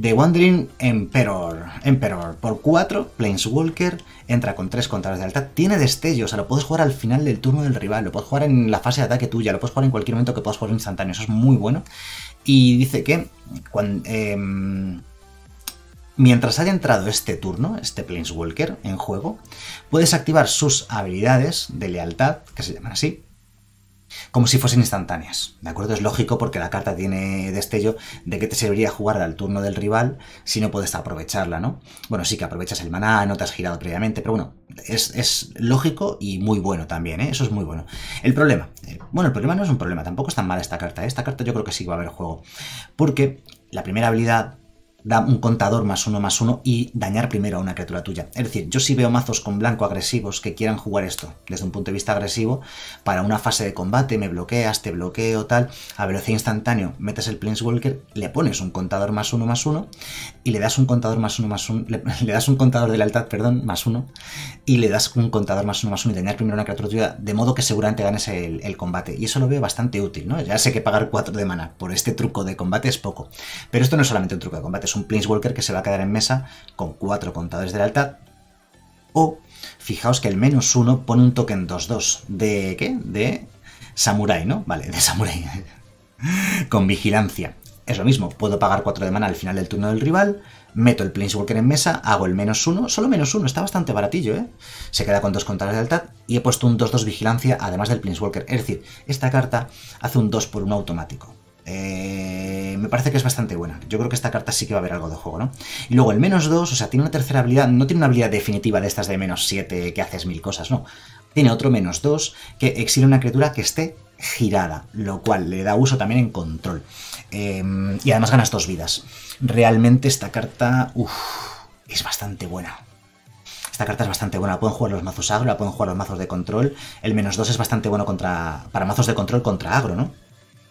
The Wandering Emperor. Emperor. Por 4, Planeswalker. Entra con 3 contadores de lealtad. Tiene destello. O sea, lo puedes jugar al final del turno del rival. Lo puedes jugar en la fase de ataque tuya. Lo puedes jugar en cualquier momento que puedas jugar instantáneo. Eso es muy bueno. Y dice que... Cuando, em, Mientras haya entrado este turno, este Planeswalker, en juego, puedes activar sus habilidades de lealtad, que se llaman así, como si fuesen instantáneas. ¿De acuerdo? Es lógico porque la carta tiene destello de que te serviría jugar al turno del rival si no puedes aprovecharla, ¿no? Bueno, sí que aprovechas el maná, no te has girado previamente, pero bueno, es, lógico y muy bueno también, ¿eh? Eso es muy bueno. El problema, bueno, el problema no es un problema, tampoco es tan mala esta carta. ¿eh? Esta carta yo creo que sí va a haber juego. Porque la primera habilidad da un contador más uno más uno y dañar primero a una criatura tuya. Es decir, yo sí veo mazos con blanco agresivos que quieran jugar esto desde un punto de vista agresivo para una fase de combate, me bloqueas, te bloqueo, tal, a velocidad instantáneo, metes el Planeswalker, le pones un contador más uno más uno y le das un contador más uno más uno, le, das un contador de lealtad, perdón, más uno y le das un contador más uno más uno y dañar primero a una criatura tuya, de modo que seguramente ganes el, el combate. Y eso lo veo bastante útil, ¿no? Ya sé que pagar 4 de mana por este truco de combate es poco, pero esto no es solamente un truco de combate, es un Planeswalker que se va a quedar en mesa con cuatro contadores de lealtad. O, fijaos que el menos uno pone un token 2-2 de... ¿qué? De Samurai, ¿no? Vale, de Samurai. con vigilancia. Es lo mismo, puedo pagar 4 de mana al final del turno del rival, meto el Planeswalker en mesa, hago el menos uno, solo menos uno, está bastante baratillo, ¿eh? Se queda con dos contadores de lealtad y he puesto un 2-2 vigilancia además del Planeswalker. Es decir, esta carta hace un 2 por 1 automático. Eh, me parece que es bastante buena. Yo creo que esta carta sí que va a haber algo de juego, ¿no? Y luego el menos 2, o sea, tiene una tercera habilidad, no tiene una habilidad definitiva de estas de menos 7 que haces mil cosas, no. Tiene otro menos 2 que exile una criatura que esté girada, lo cual le da uso también en control. Em, y además ganas dos vidas. Realmente esta carta es bastante buena. Esta carta es bastante buena. La pueden jugar los mazos agro, la pueden jugar los mazos de control. El menos 2 es bastante bueno contra, para mazos de control contra agro, ¿no?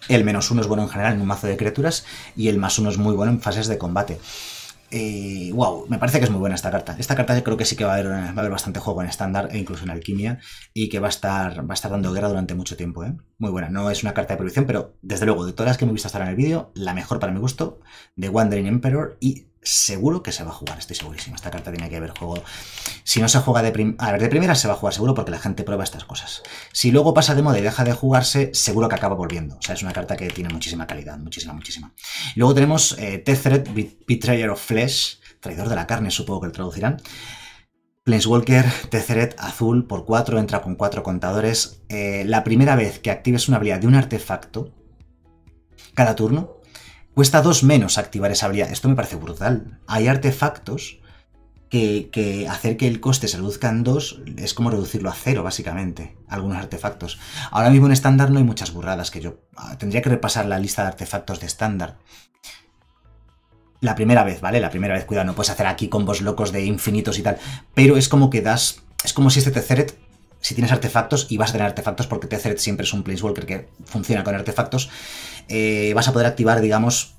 El menos uno es bueno en general en un mazo de criaturas y el más uno es muy bueno en fases de combate. wow, me parece que es muy buena esta carta. Esta carta creo que sí que va a haber, bastante juego en estándar e incluso en alquimia y que va a estar, va a estar dando guerra durante mucho tiempo. ¿eh? Muy buena, no es una carta de prohibición, pero desde luego, de todas las que me he visto hasta en el vídeo, la mejor para mi gusto, de Wandering Emperor y seguro que se va a jugar, estoy segurísimo. Esta carta tiene que haber juego. Si no se juega de, a ver, de primera, se va a jugar seguro porque la gente prueba estas cosas. Si luego pasa de moda y deja de jugarse, seguro que acaba volviendo. O sea, es una carta que tiene muchísima calidad, muchísima, muchísima. Luego tenemos eh, Tethered Betrayer of Flesh, traidor de la carne, supongo que lo traducirán. Planeswalker, Tethered, azul, por 4, entra con 4 contadores. Eh, la primera vez que actives una habilidad de un artefacto, cada turno, Cuesta dos menos activar esa habilidad. Esto me parece brutal. Hay artefactos que, hacer que el coste se reduzca en 2 es como reducirlo a cero, básicamente, algunos artefactos. Ahora mismo en estándar no hay muchas burradas que yo... Ah, tendría que repasar la lista de artefactos de estándar. La primera vez, ¿vale? La primera vez, cuidado, no puedes hacer aquí combos locos de infinitos y tal. Pero es como que das... Es como si este Tezeret, si tienes artefactos, y vas a tener artefactos porque Tezeret siempre es un Planeswalker que funciona con artefactos, eh, vas a poder activar, digamos,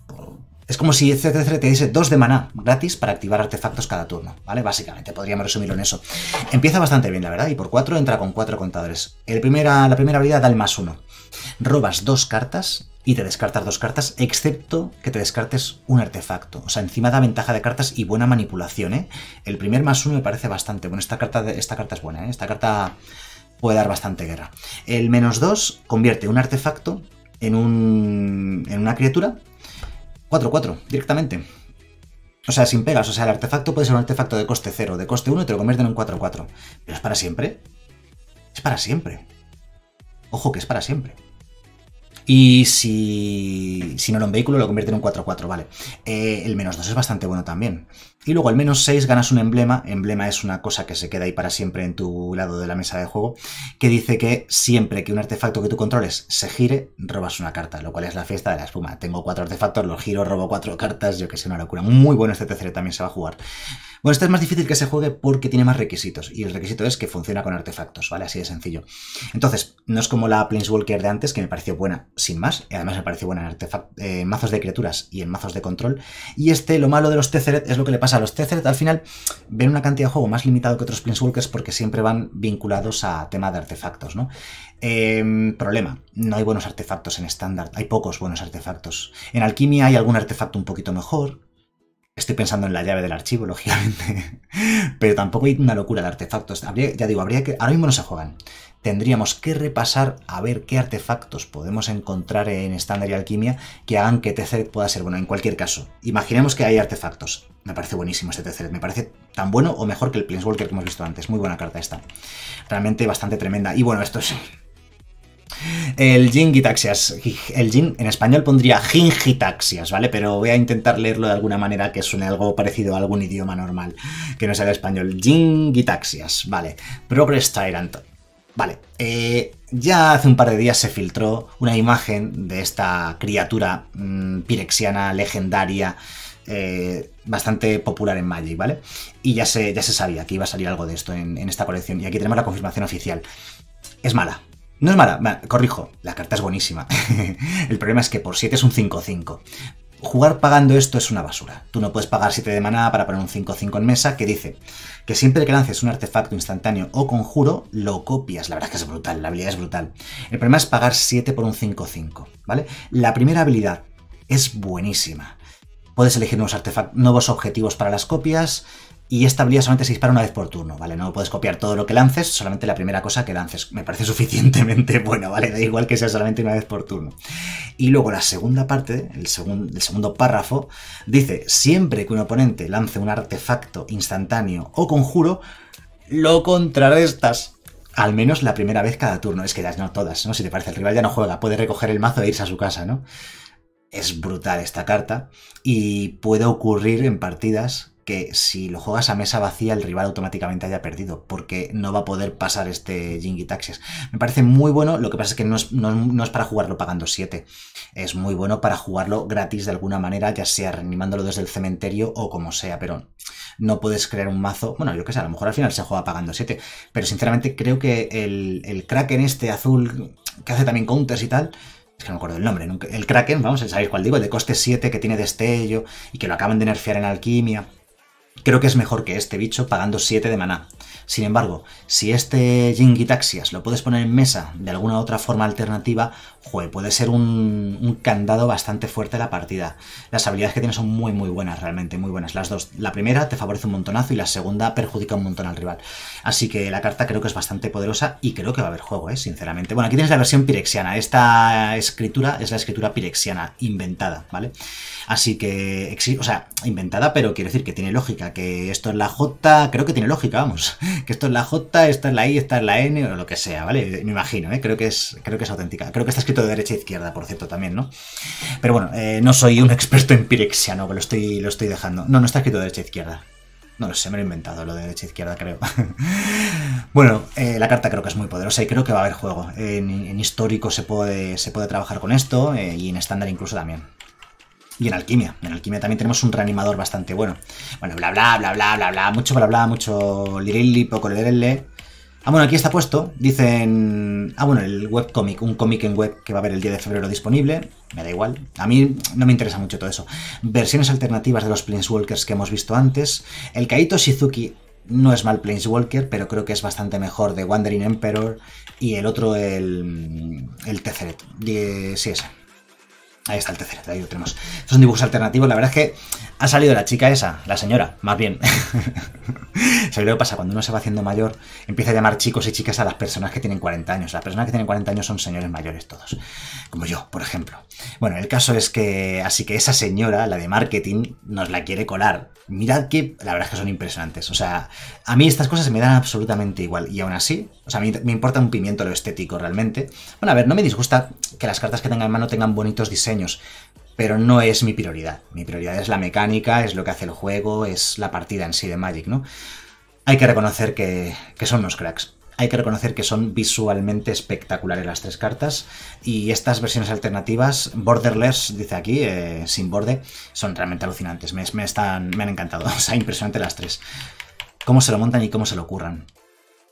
es como si CCC te diese dos de maná gratis para activar artefactos cada turno, ¿vale? Básicamente, podríamos resumirlo en eso. Empieza bastante bien, la verdad, y por cuatro entra con cuatro contadores. El primera, la primera habilidad da el más uno. Robas dos cartas y te descartas dos cartas, excepto que te descartes un artefacto. O sea, encima da ventaja de cartas y buena manipulación, ¿eh? El primer más uno me parece bastante bueno. Esta carta, esta carta es buena, ¿eh? Esta carta puede dar bastante guerra. El menos dos convierte un artefacto en, un, en una criatura 4-4, directamente. O sea, sin pegas. O sea, el artefacto puede ser un artefacto de coste 0, de coste 1 y te lo convierte en un 4-4. Pero es para siempre. Es para siempre. Ojo que es para siempre. Y si, si no lo en vehículo, lo convierte en un 4-4, vale. Eh, el menos 2 es bastante bueno también. Y luego al menos 6 ganas un emblema. Emblema es una cosa que se queda ahí para siempre en tu lado de la mesa de juego. Que dice que siempre que un artefacto que tú controles se gire, robas una carta. Lo cual es la fiesta de la espuma. Tengo cuatro artefactos, los giro, robo cuatro cartas. Yo que sé, una locura. Muy bueno este TCR también se va a jugar. Bueno, este es más difícil que se juegue porque tiene más requisitos. Y el requisito es que funciona con artefactos, ¿vale? Así de sencillo. Entonces, no es como la Planeswalker de antes, que me pareció buena sin más. Y además me pareció buena en, mazos de criaturas y en mazos de control. Y este, lo malo de los Tezeret es lo que le pasa a los Tezeret. Al final, ven una cantidad de juego más limitado que otros Planeswalkers porque siempre van vinculados a tema de artefactos, ¿no? Em, problema, no hay buenos artefactos en estándar, hay pocos buenos artefactos. En alquimia hay algún artefacto un poquito mejor, Estoy pensando en la llave del archivo, lógicamente. Pero tampoco hay una locura de artefactos. ya digo, habría que. Ahora mismo no se juegan. Tendríamos que repasar a ver qué artefactos podemos encontrar en estándar y alquimia que hagan que Tezeret pueda ser bueno. En cualquier caso, imaginemos que hay artefactos. Me parece buenísimo este Tezeret. Me parece tan bueno o mejor que el Planeswalker que hemos visto antes. Muy buena carta esta. Realmente bastante tremenda. Y bueno, esto es el Jingitaxias. El Jin en español pondría Jingitaxias, ¿vale? Pero voy a intentar leerlo de alguna manera que suene algo parecido a algún idioma normal, que no sea el español. Jingitaxias, vale. Progress Tyrant. Vale, eh, ya hace un par de días se filtró una imagen de esta criatura mm, pirexiana legendaria eh, bastante popular en Magic, ¿vale? Y ya se, ya se sabía que iba a salir algo de esto en esta colección. Y aquí tenemos la confirmación oficial. Es mala, no es mala, corrijo, la carta es buenísima. el problema es que por 7 es un 5-5. Jugar pagando esto es una basura. Tú no puedes pagar 7 de maná para poner un 5-5 en mesa que dice que siempre que lances un artefacto instantáneo o conjuro, lo copias. La verdad es que es brutal, la habilidad es brutal. El problema es pagar 7 por un 5-5, ¿vale? La primera habilidad es buenísima. Puedes elegir nuevos, nuevos objetivos para las copias, y esta habilidad solamente se dispara una vez por turno, ¿vale? No puedes copiar todo lo que lances, solamente la primera cosa que lances. Me parece suficientemente bueno, ¿vale? Da igual que sea solamente una vez por turno. Y luego la segunda parte, el, el segundo párrafo, dice, siempre que un oponente lance un artefacto instantáneo o conjuro, lo contrarrestas. Al menos la primera vez cada turno. Es que ya no todas, ¿no? Si te parece, el rival ya no juega, puede recoger el mazo e irse a su casa, ¿no? Es brutal esta carta y puede ocurrir en partidas que si lo juegas a mesa vacía el rival automáticamente haya perdido, porque no va a poder pasar este Jingy Taxis. Me parece muy bueno, lo que pasa es que no es, para jugarlo pagando 7, es muy bueno para jugarlo gratis de alguna manera, ya sea reanimándolo desde el cementerio o como sea, pero no puedes crear un mazo, bueno, yo que sé, a lo mejor al final se juega pagando 7, pero sinceramente creo que el, el Kraken este azul que hace también counters y tal, es que no me acuerdo el nombre, el Kraken, vamos, sabéis cuál digo, de coste 7 que tiene destello y que lo acaban de nerfear en alquimia. Creo que es mejor que este bicho pagando 7 de maná. Sin embargo, si este Jingitaxias lo puedes poner en mesa de alguna otra forma alternativa, puede ser un, candado bastante fuerte la partida. Las habilidades que tiene son muy muy buenas, realmente muy buenas. Las dos. La primera te favorece un montonazo y la segunda perjudica un montón al rival. Así que la carta creo que es bastante poderosa y creo que va a haber juego, ¿eh? sinceramente. Bueno, aquí tienes la versión pirexiana. Esta escritura es la escritura pirexiana, inventada, ¿vale? Así que, o sea, inventada, pero quiere decir que tiene lógica, que esto es la J, creo que tiene lógica, vamos, que esto es la J, esta es la I, esta es la N, o lo que sea, ¿vale? Me imagino, ¿eh? Creo que es, creo que es auténtica. Creo que está de derecha izquierda, por cierto, también, ¿no? Pero bueno, eh, no soy un experto en pirexiano, que lo estoy, lo estoy dejando. No, no está escrito de derecha a izquierda. No lo sé, me lo he inventado, lo de derecha-izquierda, creo. bueno, eh, la carta creo que es muy poderosa y creo que va a haber juego. En, histórico se puede, se puede trabajar con esto eh, y en estándar incluso también. Y en alquimia. En alquimia también tenemos un reanimador bastante bueno. Bueno, bla bla bla bla bla bla. Mucho bla bla, mucho lirilli, poco lerelle. Ah, bueno, aquí está puesto. Dicen. Ah, bueno, el webcomic, un cómic en web que va a haber el día de febrero disponible. Me da igual. A mí no me interesa mucho todo eso. Versiones alternativas de los Planeswalkers que hemos visto antes. El Kaito Shizuki no es mal Planeswalker, pero creo que es bastante mejor de Wandering Emperor. Y el otro, el. El Tetheret. Sí, ese. Ahí está el tercero, ahí lo tenemos. Son dibujos alternativos. La verdad es que ha salido la chica esa, la señora, más bien. ¿Sabéis lo que pasa? Cuando uno se va haciendo mayor, empieza a llamar chicos y chicas a las personas que tienen 40 años. Las personas que tienen 40 años son señores mayores todos. Como yo, por ejemplo. Bueno, el caso es que, así que esa señora, la de marketing, nos la quiere colar. Mirad que, la verdad es que son impresionantes. O sea, a mí estas cosas me dan absolutamente igual. Y aún así, o sea, me importa un pimiento lo estético realmente. Bueno, a ver, no me disgusta que las cartas que tenga en mano tengan bonitos diseños pero no es mi prioridad. Mi prioridad es la mecánica, es lo que hace el juego, es la partida en sí de Magic, ¿no? Hay que reconocer que, son unos cracks. Hay que reconocer que son visualmente espectaculares las tres cartas y estas versiones alternativas, borderless, dice aquí, eh, sin borde, son realmente alucinantes. Me, están, me han encantado. O sea, impresionante las tres. Cómo se lo montan y cómo se lo curran.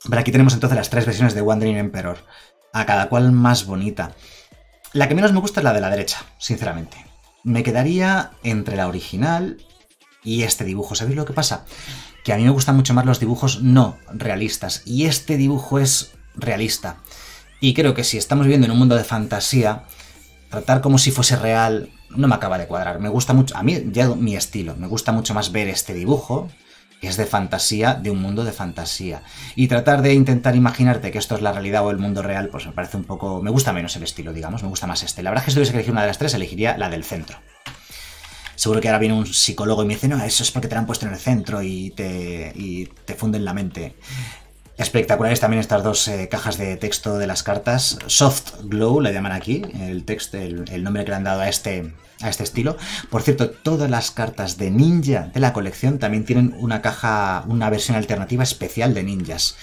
Pero aquí tenemos entonces las tres versiones de Wandering Emperor, a cada cual más bonita. La que menos me gusta es la de la derecha, sinceramente. Me quedaría entre la original y este dibujo. ¿Sabéis lo que pasa? Que a mí me gustan mucho más los dibujos no realistas. Y este dibujo es realista. Y creo que si estamos viviendo en un mundo de fantasía, tratar como si fuese real no me acaba de cuadrar. Me gusta mucho, a mí ya mi estilo, me gusta mucho más ver este dibujo es de fantasía, de un mundo de fantasía. Y tratar de intentar imaginarte que esto es la realidad o el mundo real, pues me parece un poco... Me gusta menos el estilo, digamos, me gusta más este. La verdad es que si tuviese que elegir una de las tres, elegiría la del centro. Seguro que ahora viene un psicólogo y me dice, no, eso es porque te la han puesto en el centro y te, te funden la mente. Espectaculares también estas dos eh, cajas de texto de las cartas. Soft Glow, le llaman aquí, el texto, el nombre que le han dado a este, a este estilo. Por cierto, todas las cartas de ninja de la colección también tienen una caja, una versión alternativa especial de ninjas.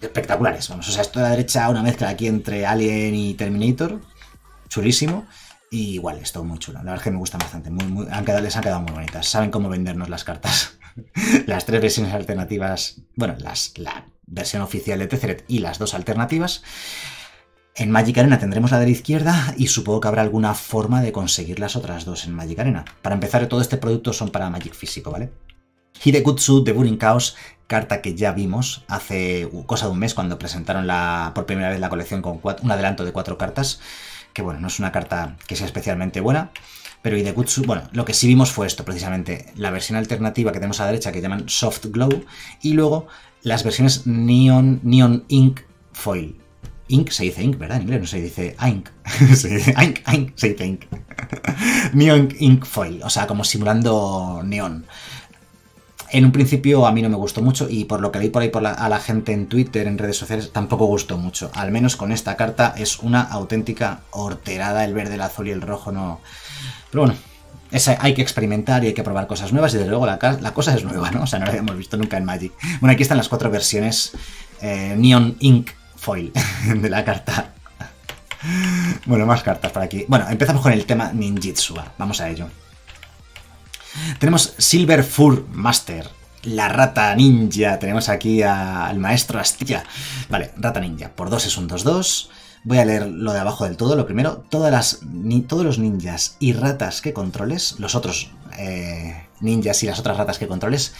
Espectaculares, vamos, o sea, esto de la derecha, una mezcla aquí entre Alien y Terminator, chulísimo. Y igual, es todo muy chulo. La verdad es que me gusta bastante. Muy, muy, han quedado, les han quedado muy bonitas. Saben cómo vendernos las cartas. las tres versiones alternativas. Bueno, las, la versión oficial de Tesseret y las dos alternativas. En Magic Arena tendremos la de la izquierda y supongo que habrá alguna forma de conseguir las otras dos en Magic Arena. Para empezar, todo este producto son para Magic físico, ¿vale? Hidekutsu de Burning Chaos, carta que ya vimos hace cosa de un mes cuando presentaron la, por primera vez la colección con un adelanto de cuatro cartas, que bueno, no es una carta que sea especialmente buena, pero Hidekutsu, bueno, lo que sí vimos fue esto precisamente, la versión alternativa que tenemos a la derecha que llaman Soft Glow y luego las versiones Neon, Neon Ink Foil, Ink se dice ink, ¿verdad? En inglés no se dice ink. se dice ink, ink, se dice ink. neon ink foil, o sea, como simulando neón. En un principio a mí no me gustó mucho y por lo que leí por ahí a la gente en Twitter, en redes sociales, tampoco gustó mucho. Al menos con esta carta es una auténtica horterada, el verde, el azul y el rojo no... Pero bueno, hay que experimentar y hay que probar cosas nuevas y desde luego la, cosa es nueva, ¿no? O sea, no la habíamos visto nunca en Magic. Bueno, aquí están las cuatro versiones eh, Neon Ink foil de la carta. Bueno, más cartas por aquí. Bueno, empezamos con el tema ninjitsu. Vamos a ello. Tenemos Silver Fur Master, la rata ninja. Tenemos aquí al maestro Astilla. Vale, rata ninja. Por dos es un 2-2. Voy a leer lo de abajo del todo. Lo primero, todas las, todos los ninjas y ratas que controles, los otros eh, ninjas y las otras ratas que controles,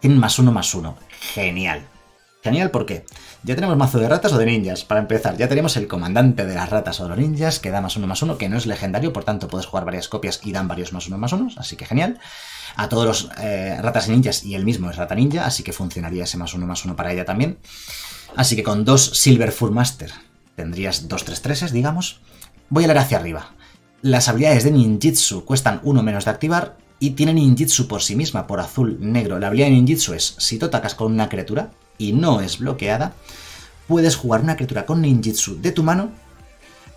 tienen más uno más uno. Genial. Genial porque ya tenemos mazo de ratas o de ninjas. Para empezar, ya tenemos el comandante de las ratas o de los ninjas que da más uno más uno, que no es legendario, por tanto puedes jugar varias copias y dan varios más uno más unos, así que genial. A todos los eh, ratas y ninjas y el mismo es rata ninja, así que funcionaría ese más uno más uno para ella también. Así que con dos Silver Full Master tendrías dos 3 3 digamos. Voy a leer hacia arriba. Las habilidades de ninjitsu cuestan uno menos de activar y tienen ninjitsu por sí misma, por azul negro. La habilidad de ninjitsu es, si tú atacas con una criatura, y no es bloqueada, puedes jugar una criatura con ninjitsu de tu mano,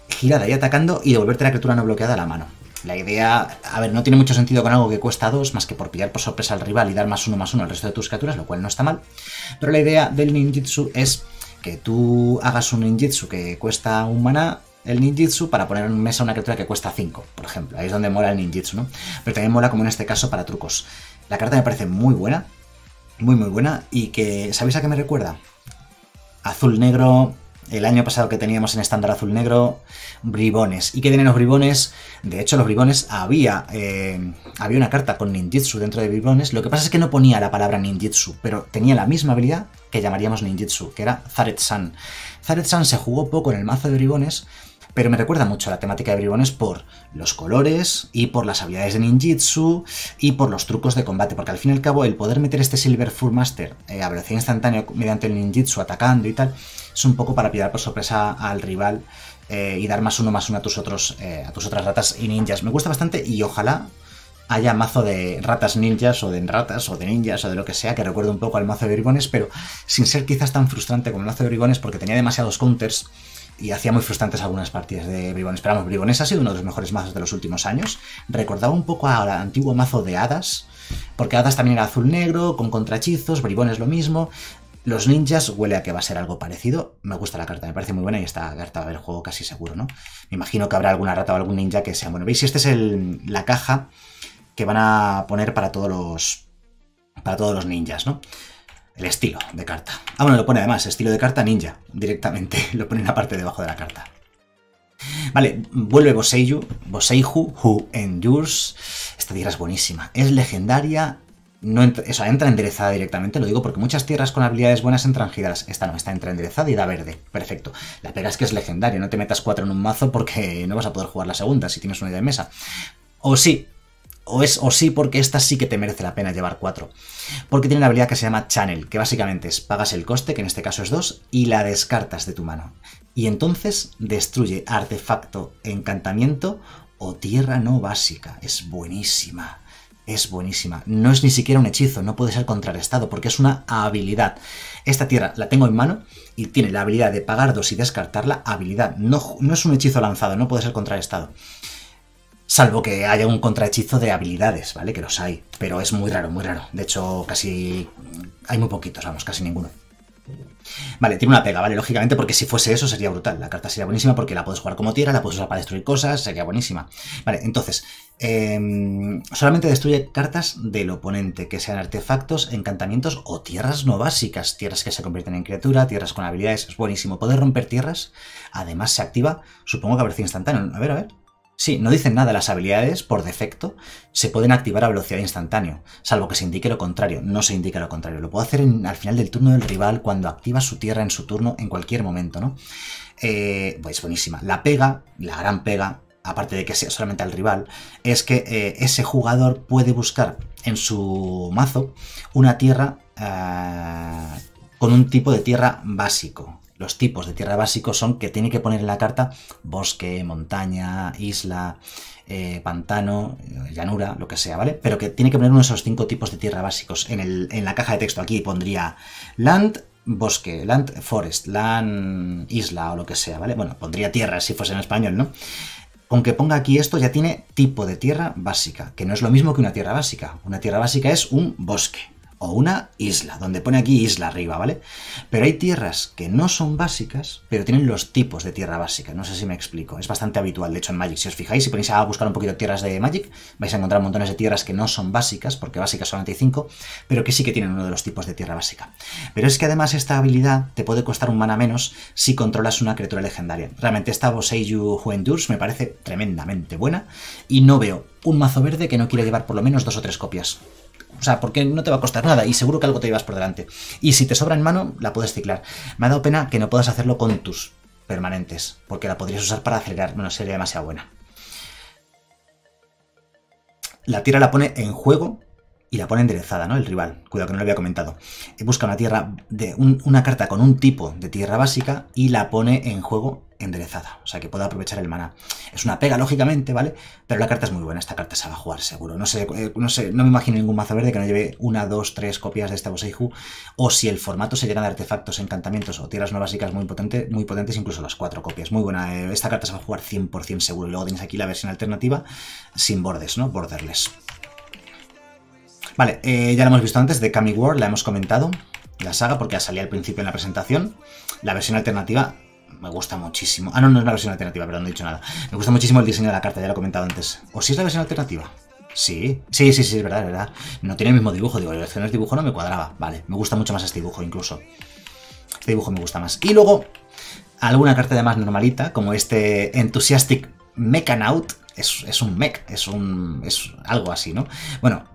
girada y atacando, y devolverte la criatura no bloqueada a la mano. La idea, a ver, no tiene mucho sentido con algo que cuesta 2, más que por pillar por sorpresa al rival y dar más uno más uno al resto de tus criaturas, lo cual no está mal. Pero la idea del ninjitsu es que tú hagas un ninjitsu que cuesta un maná, el ninjitsu para poner en mesa una criatura que cuesta 5, por ejemplo. Ahí es donde mola el ninjitsu, ¿no? Pero también mola como en este caso para trucos. La carta me parece muy buena, muy muy buena y que, ¿sabéis a qué me recuerda? Azul negro, el año pasado que teníamos en estándar azul negro, bribones. ¿Y qué tienen los bribones? De hecho, los bribones había, eh, había una carta con ninjitsu dentro de bribones. Lo que pasa es que no ponía la palabra ninjitsu, pero tenía la misma habilidad que llamaríamos ninjitsu, que era Zaret-san. Zaret-san se jugó poco en el mazo de bribones, pero me recuerda mucho a la temática de bribones por los colores y por las habilidades de ninjitsu y por los trucos de combate, porque al fin y al cabo el poder meter este Silver Full Master eh, a velocidad instantánea mediante el ninjitsu atacando y tal, es un poco para pillar por sorpresa al rival eh, y dar más uno más uno a tus otros eh, a tus otras ratas y ninjas. Me gusta bastante y ojalá haya mazo de ratas ninjas o de ratas o de ninjas o de lo que sea que recuerde un poco al mazo de bribones, pero sin ser quizás tan frustrante como el mazo de bribones porque tenía demasiados counters y hacía muy frustrantes algunas partidas de Bribones. Pero vamos, Bribones ha sido uno de los mejores mazos de los últimos años. Recordaba un poco al antiguo mazo de Hadas, porque Hadas también era azul-negro, con contrahechizos, Bribones lo mismo. Los ninjas huele a que va a ser algo parecido. Me gusta la carta, me parece muy buena y esta carta va a haber juego casi seguro, ¿no? Me imagino que habrá alguna rata o algún ninja que sea bueno. ¿Veis? Esta es el, la caja que van a poner para todos los. Para todos los ninjas, ¿no? El estilo de carta. Ah, bueno, lo pone además, estilo de carta ninja, directamente. Lo pone en la parte debajo de la carta. Vale, vuelve Boseiju, Boseiju, Who Endures. Esta tierra es buenísima. Es legendaria. No entra, o entra enderezada directamente, lo digo porque muchas tierras con habilidades buenas entran giradas. Esta no, está entra enderezada y da verde. Perfecto. La pega es que es legendaria, no te metas cuatro en un mazo porque no vas a poder jugar la segunda si tienes una idea de mesa. O sí, o, es, o sí porque esta sí que te merece la pena llevar 4. Porque tiene una habilidad que se llama Channel, que básicamente es pagas el coste, que en este caso es 2, y la descartas de tu mano. Y entonces destruye artefacto, encantamiento o tierra no básica. Es buenísima. Es buenísima. No es ni siquiera un hechizo, no puede ser contrarrestado porque es una habilidad. Esta tierra la tengo en mano y tiene la habilidad de pagar 2 y descartarla. Habilidad. No, no es un hechizo lanzado, no puede ser contrarrestado. Salvo que haya un contrahechizo de habilidades, ¿vale? Que los hay. Pero es muy raro, muy raro. De hecho, casi. Hay muy poquitos, vamos, casi ninguno. Vale, tiene una pega, ¿vale? Lógicamente, porque si fuese eso sería brutal. La carta sería buenísima porque la puedes jugar como tierra, la puedes usar para destruir cosas, sería buenísima. Vale, entonces, em, solamente destruye cartas del oponente, que sean artefactos, encantamientos o tierras no básicas. Tierras que se convierten en criatura, tierras con habilidades, es buenísimo. Poder romper tierras, además se activa, supongo que a velocidad instantánea. A ver, a ver. Sí, no dicen nada las habilidades, por defecto, se pueden activar a velocidad instantánea, salvo que se indique lo contrario, no se indica lo contrario. Lo puedo hacer al final del turno del rival cuando activa su tierra en su turno en cualquier momento, ¿no? Eh, pues buenísima. La pega, la gran pega, aparte de que sea solamente al rival, es que eh, ese jugador puede buscar en su mazo una tierra eh, con un tipo de tierra básico, los tipos de tierra básicos son que tiene que poner en la carta bosque, montaña, isla, eh, pantano, eh, llanura, lo que sea, ¿vale? Pero que tiene que poner uno de esos cinco tipos de tierra básicos. En, el, en la caja de texto aquí pondría land, bosque, land, forest, land, isla o lo que sea, ¿vale? Bueno, pondría tierra si fuese en español, ¿no? Con que ponga aquí esto ya tiene tipo de tierra básica, que no es lo mismo que una tierra básica. Una tierra básica es un bosque, o una isla, donde pone aquí isla arriba, ¿vale? Pero hay tierras que no son básicas, pero tienen los tipos de tierra básica, no sé si me explico, es bastante habitual, de hecho en Magic, si os fijáis, si ponéis a buscar un poquito tierras de Magic, vais a encontrar montones de tierras que no son básicas, porque básicas son 95, pero que sí que tienen uno de los tipos de tierra básica. Pero es que además esta habilidad te puede costar un mana menos si controlas una criatura legendaria. Realmente esta Boseiju Endures me parece tremendamente buena, y no veo un mazo verde que no quiera llevar por lo menos dos o tres copias. O sea, porque no te va a costar nada y seguro que algo te llevas por delante. Y si te sobra en mano, la puedes ciclar. Me ha dado pena que no puedas hacerlo con tus permanentes, porque la podrías usar para acelerar. No sería demasiado buena. La tierra la pone en juego y la pone enderezada, ¿no? El rival. Cuidado que no lo había comentado. Busca una tierra una carta con un tipo de tierra básica y la pone en juego enderezada. O sea que pueda aprovechar el mana. Es una pega, lógicamente, ¿vale? Pero la carta es muy buena. Esta carta se va a jugar seguro. No sé, eh, no sé, no me imagino ningún mazo verde que no lleve una, dos, tres copias de esta Boseiju. O si el formato se llena de artefactos, encantamientos o tierras no básicas muy, potente, muy potentes, incluso las cuatro copias. Muy buena. Eh, esta carta se va a jugar 100% seguro. Y luego tenéis aquí la versión alternativa sin bordes, ¿no? Borderless. Vale, eh, ya lo hemos visto antes, de Kami War, la hemos comentado, la saga, porque ya salía al principio en la presentación. La versión alternativa me gusta muchísimo. Ah, no, no es la versión alternativa, perdón, no he dicho nada. Me gusta muchísimo el diseño de la carta, ya lo he comentado antes. ¿O si es la versión alternativa? Sí, sí, sí, sí, es verdad, es verdad. No tiene el mismo dibujo, digo, el el dibujo no me cuadraba. Vale, me gusta mucho más este dibujo incluso. Este dibujo me gusta más. Y luego, alguna carta de más normalita, como este Enthusiastic Mechanaut. Es, es un mech, es un. es algo así, ¿no? Bueno,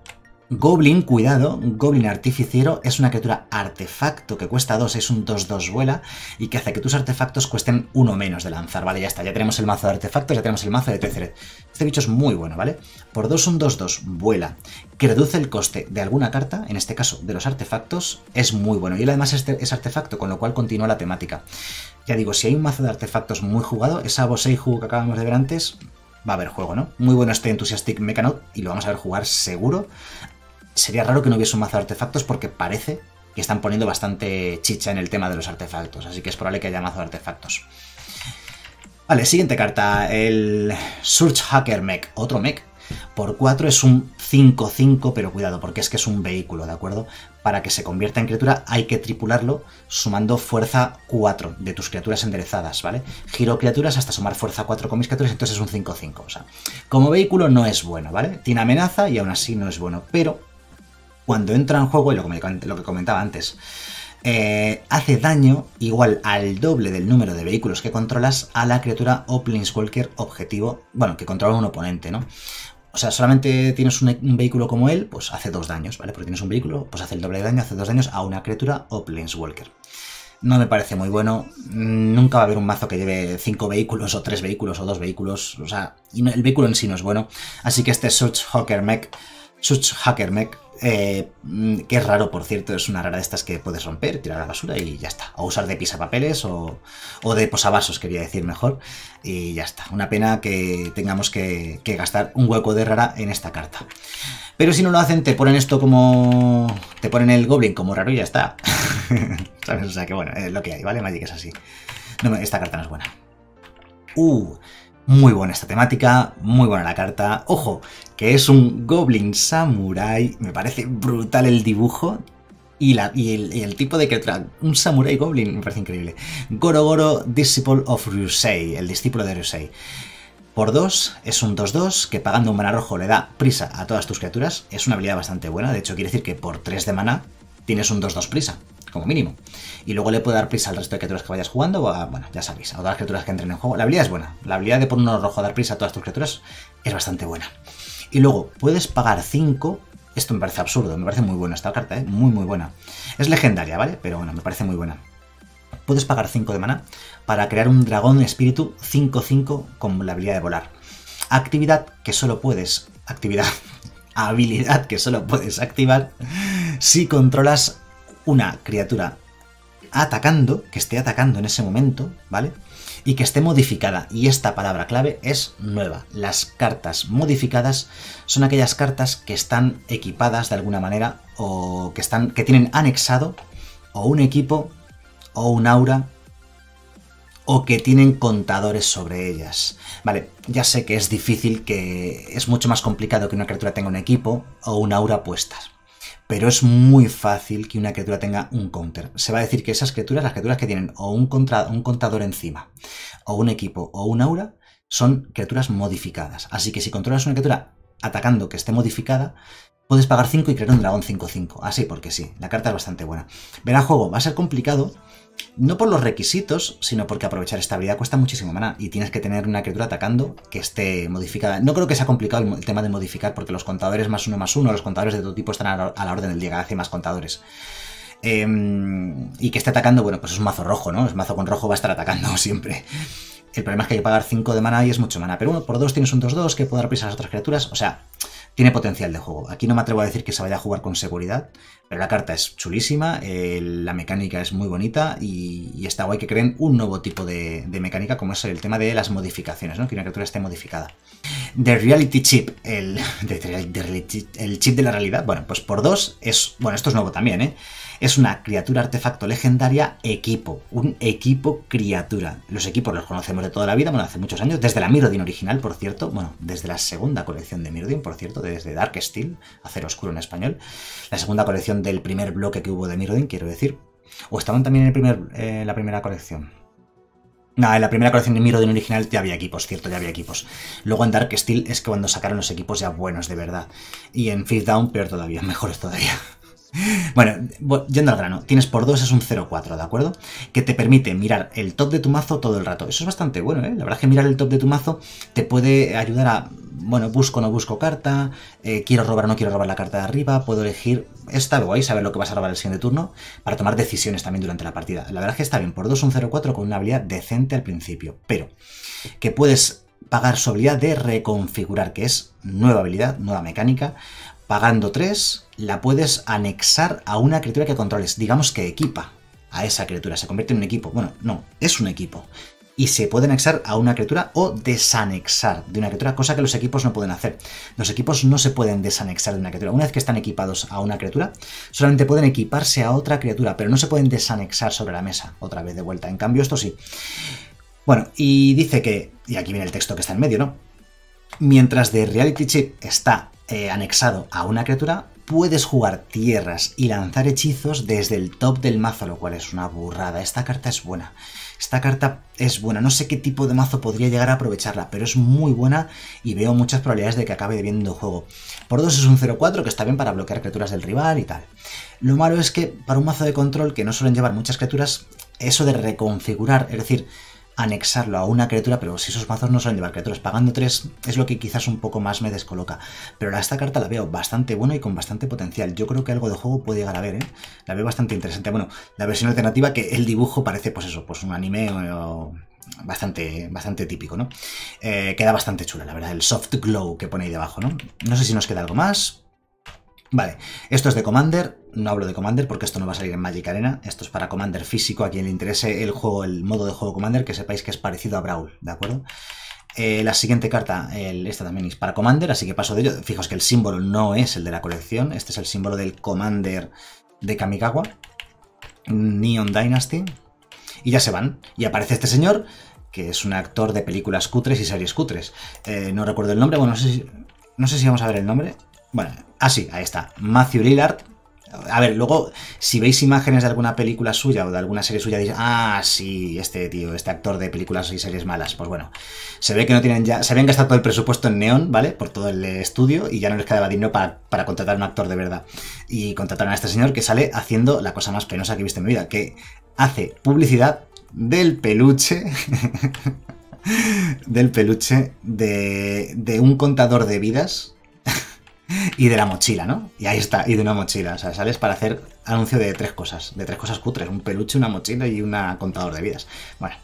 Goblin, cuidado, Goblin Artificiero es una criatura artefacto que cuesta 2, es un 2-2 vuela y que hace que tus artefactos cuesten uno menos de lanzar, ¿vale? Ya está, ya tenemos el mazo de artefactos, ya tenemos el mazo de Tezeret. Este bicho es muy bueno, ¿vale? Por 2 un 2-2 vuela, que reduce el coste de alguna carta, en este caso de los artefactos, es muy bueno. Y él además es, artefacto, con lo cual continúa la temática. Ya digo, si hay un mazo de artefactos muy jugado, esa Boseiju que acabamos de ver antes, va a haber juego, ¿no? Muy bueno este Enthusiastic Mechanaut y lo vamos a ver jugar seguro sería raro que no hubiese un mazo de artefactos porque parece que están poniendo bastante chicha en el tema de los artefactos, así que es probable que haya mazo de artefactos. Vale, siguiente carta, el Surge Hacker Mech, otro mech. Por 4 es un 5-5, pero cuidado, porque es que es un vehículo, ¿de acuerdo? Para que se convierta en criatura hay que tripularlo sumando fuerza 4 de tus criaturas enderezadas, ¿vale? Giro criaturas hasta sumar fuerza 4 con mis criaturas, entonces es un 5-5. O sea, como vehículo no es bueno, ¿vale? Tiene amenaza y aún así no es bueno, pero cuando entra en juego, y lo que comentaba antes, eh, hace daño igual al doble del número de vehículos que controlas a la criatura o Planeswalker objetivo, bueno, que controla un oponente, ¿no? O sea, solamente tienes un, vehículo como él, pues hace dos daños, ¿vale? Porque tienes un vehículo, pues hace el doble de daño, hace dos daños a una criatura o Planeswalker. No me parece muy bueno. Nunca va a haber un mazo que lleve cinco vehículos o tres vehículos o dos vehículos. O sea, el vehículo en sí no es bueno. Así que este Such Hacker Mech, Such Hacker Mech eh, que es raro, por cierto, es una rara de estas que puedes romper, tirar a la basura y ya está. O usar de pisapapeles o, o de posavasos, quería decir mejor. Y ya está. Una pena que tengamos que, gastar un hueco de rara en esta carta. Pero si no lo hacen, te ponen esto como... Te ponen el Goblin como raro y ya está. ¿Sabes? O sea que bueno, es lo que hay, ¿vale? Magic es así. Esta carta no es buena. Uh, muy buena esta temática, muy buena la carta. Ojo, que es un Goblin Samurai. Me parece brutal el dibujo. Y, la, y, el, tipo de que un Samurai Goblin me parece increíble. Goro Goro, Disciple of Ryusei, el discípulo de Ryusei. Por 2 es un 2-2 que pagando un mana rojo le da prisa a todas tus criaturas. Es una habilidad bastante buena, de hecho quiere decir que por 3 de mana tienes un 2-2 prisa como mínimo. Y luego le puede dar prisa al resto de criaturas que vayas jugando, o a, bueno, ya sabéis, a todas las criaturas que entren en juego. La habilidad es buena. La habilidad de poner uno rojo a dar prisa a todas tus criaturas es bastante buena. Y luego puedes pagar 5. Esto me parece absurdo, me parece muy buena esta carta, ¿eh? muy muy buena. Es legendaria, ¿vale? Pero bueno, me parece muy buena. Puedes pagar 5 de mana para crear un dragón espíritu 5-5 con la habilidad de volar. Actividad que solo puedes. Actividad. habilidad que solo puedes activar si controlas una criatura atacando, que esté atacando en ese momento, ¿vale? Y que esté modificada. Y esta palabra clave es nueva. Las cartas modificadas son aquellas cartas que están equipadas de alguna manera o que, están, que tienen anexado o un equipo o un aura o que tienen contadores sobre ellas. Vale, ya sé que es difícil, que es mucho más complicado que una criatura tenga un equipo o un aura puestas pero es muy fácil que una criatura tenga un counter. Se va a decir que esas criaturas, las criaturas que tienen o un, contador encima, o un equipo, o un aura, son criaturas modificadas. Así que si controlas una criatura atacando que esté modificada, puedes pagar 5 y crear un dragón 5-5. Así porque sí, la carta es bastante buena. Verá juego, va a ser complicado, no por los requisitos, sino porque aprovechar esta habilidad cuesta muchísimo mana y tienes que tener una criatura atacando que esté modificada. No creo que sea complicado el, tema de modificar porque los contadores más uno más uno, los contadores de todo tipo están a la, orden del día, hace más contadores. Em, y que esté atacando, bueno, pues es un mazo rojo, ¿no? Es mazo con rojo va a estar atacando siempre. El problema es que hay que pagar 5 de mana y es mucho mana. Pero bueno, por 2 tienes un 2-2 que puede dar prisa a las otras criaturas. O sea, tiene potencial de juego. Aquí no me atrevo a decir que se vaya a jugar con seguridad, pero la carta es chulísima, la mecánica es muy bonita y, está guay que creen un nuevo tipo de, mecánica como es el tema de las modificaciones, ¿no? que una criatura esté modificada. The Reality Chip, el, chip de la realidad, bueno, pues por dos es, bueno, esto es nuevo también, ¿eh? Es una criatura artefacto legendaria equipo, un equipo criatura. Los equipos los conocemos de toda la vida, bueno, hace muchos años, desde la Mirrodin original, por cierto, bueno, desde la segunda colección de Mirrodin, por cierto, desde Dark Steel, Acero Oscuro en español, la segunda colección del primer bloque que hubo de Mirrodin, quiero decir. O estaban también en el primer, eh, la primera colección. No, en la primera colección de Mirrodin original ya había equipos, cierto, ya había equipos. Luego en Dark Steel es que cuando sacaron los equipos ya buenos de verdad. Y en Fifth Down, peor todavía, mejores todavía. Bueno, yendo al grano, tienes por 2 es un 0-4, ¿de acuerdo? Que te permite mirar el top de tu mazo todo el rato. Eso es bastante bueno, ¿eh? La verdad es que mirar el top de tu mazo te puede ayudar a, bueno, busco o no busco carta, eh, quiero robar o no quiero robar la carta de arriba, puedo elegir, está guay saber lo que vas a robar el siguiente turno para tomar decisiones también durante la partida. La verdad es que está bien, por 2 un 0-4 con una habilidad decente al principio, pero que puedes pagar su habilidad de reconfigurar, que es nueva habilidad, nueva mecánica, Pagando 3, la puedes anexar a una criatura que controles. Digamos que equipa a esa criatura, se convierte en un equipo. Bueno, no, es un equipo. Y se puede anexar a una criatura o desanexar de una criatura, cosa que los equipos no pueden hacer. Los equipos no se pueden desanexar de una criatura. Una vez que están equipados a una criatura, solamente pueden equiparse a otra criatura, pero no se pueden desanexar sobre la mesa otra vez de vuelta. En cambio, esto sí. Bueno, y dice que, y aquí viene el texto que está en medio, ¿no? Mientras de Reality Chip está eh, anexado a una criatura, puedes jugar tierras y lanzar hechizos desde el top del mazo, lo cual es una burrada. Esta carta es buena. Esta carta es buena. No sé qué tipo de mazo podría llegar a aprovecharla, pero es muy buena y veo muchas probabilidades de que acabe viendo juego. Por 2 es un 0-4 que está bien para bloquear criaturas del rival y tal. Lo malo es que para un mazo de control que no suelen llevar muchas criaturas, eso de reconfigurar, es decir, anexarlo a una criatura, pero si esos mazos no suelen llevar criaturas pagando 3 es lo que quizás un poco más me descoloca. Pero esta carta la veo bastante buena y con bastante potencial. Yo creo que algo de juego puede llegar a ver, ¿eh? La veo bastante interesante. Bueno, la versión alternativa que el dibujo parece pues eso, pues un anime o, bastante, bastante típico, ¿no? Eh, queda bastante chula, la verdad, el soft glow que pone ahí debajo, ¿no? No sé si nos queda algo más. Vale, esto es de Commander, no hablo de Commander porque esto no va a salir en Magic Arena, esto es para Commander físico, a quien le interese el juego, el modo de juego Commander, que sepáis que es parecido a Brawl, ¿de acuerdo? Eh, la siguiente carta, esta también es para Commander, así que paso de ello. Fijaos que el símbolo no es el de la colección, este es el símbolo del Commander de Kamigawa, Neon Dynasty, y ya se van. Y aparece este señor, que es un actor de películas cutres y series cutres. Eh, no recuerdo el nombre, bueno, no sé, si, no sé si vamos a ver el nombre. Bueno, ah ahí está, Matthew Lillard, a ver, luego, si veis imágenes de alguna película suya o de alguna serie suya, diréis, ah, sí, este tío, este actor de películas y series malas. Pues bueno, se ve que no tienen ya, se habían gastado todo el presupuesto en neón, ¿vale? Por todo el estudio y ya no les quedaba dinero para, para contratar a un actor de verdad. Y contrataron a este señor que sale haciendo la cosa más penosa que he visto en mi vida, que hace publicidad del peluche. del peluche de, de un contador de vidas y de la mochila, ¿no? Y ahí está, y de una mochila. O sea, sales para hacer anuncio de tres cosas, de tres cosas cutres, un peluche, una mochila y un contador de vidas. Bueno,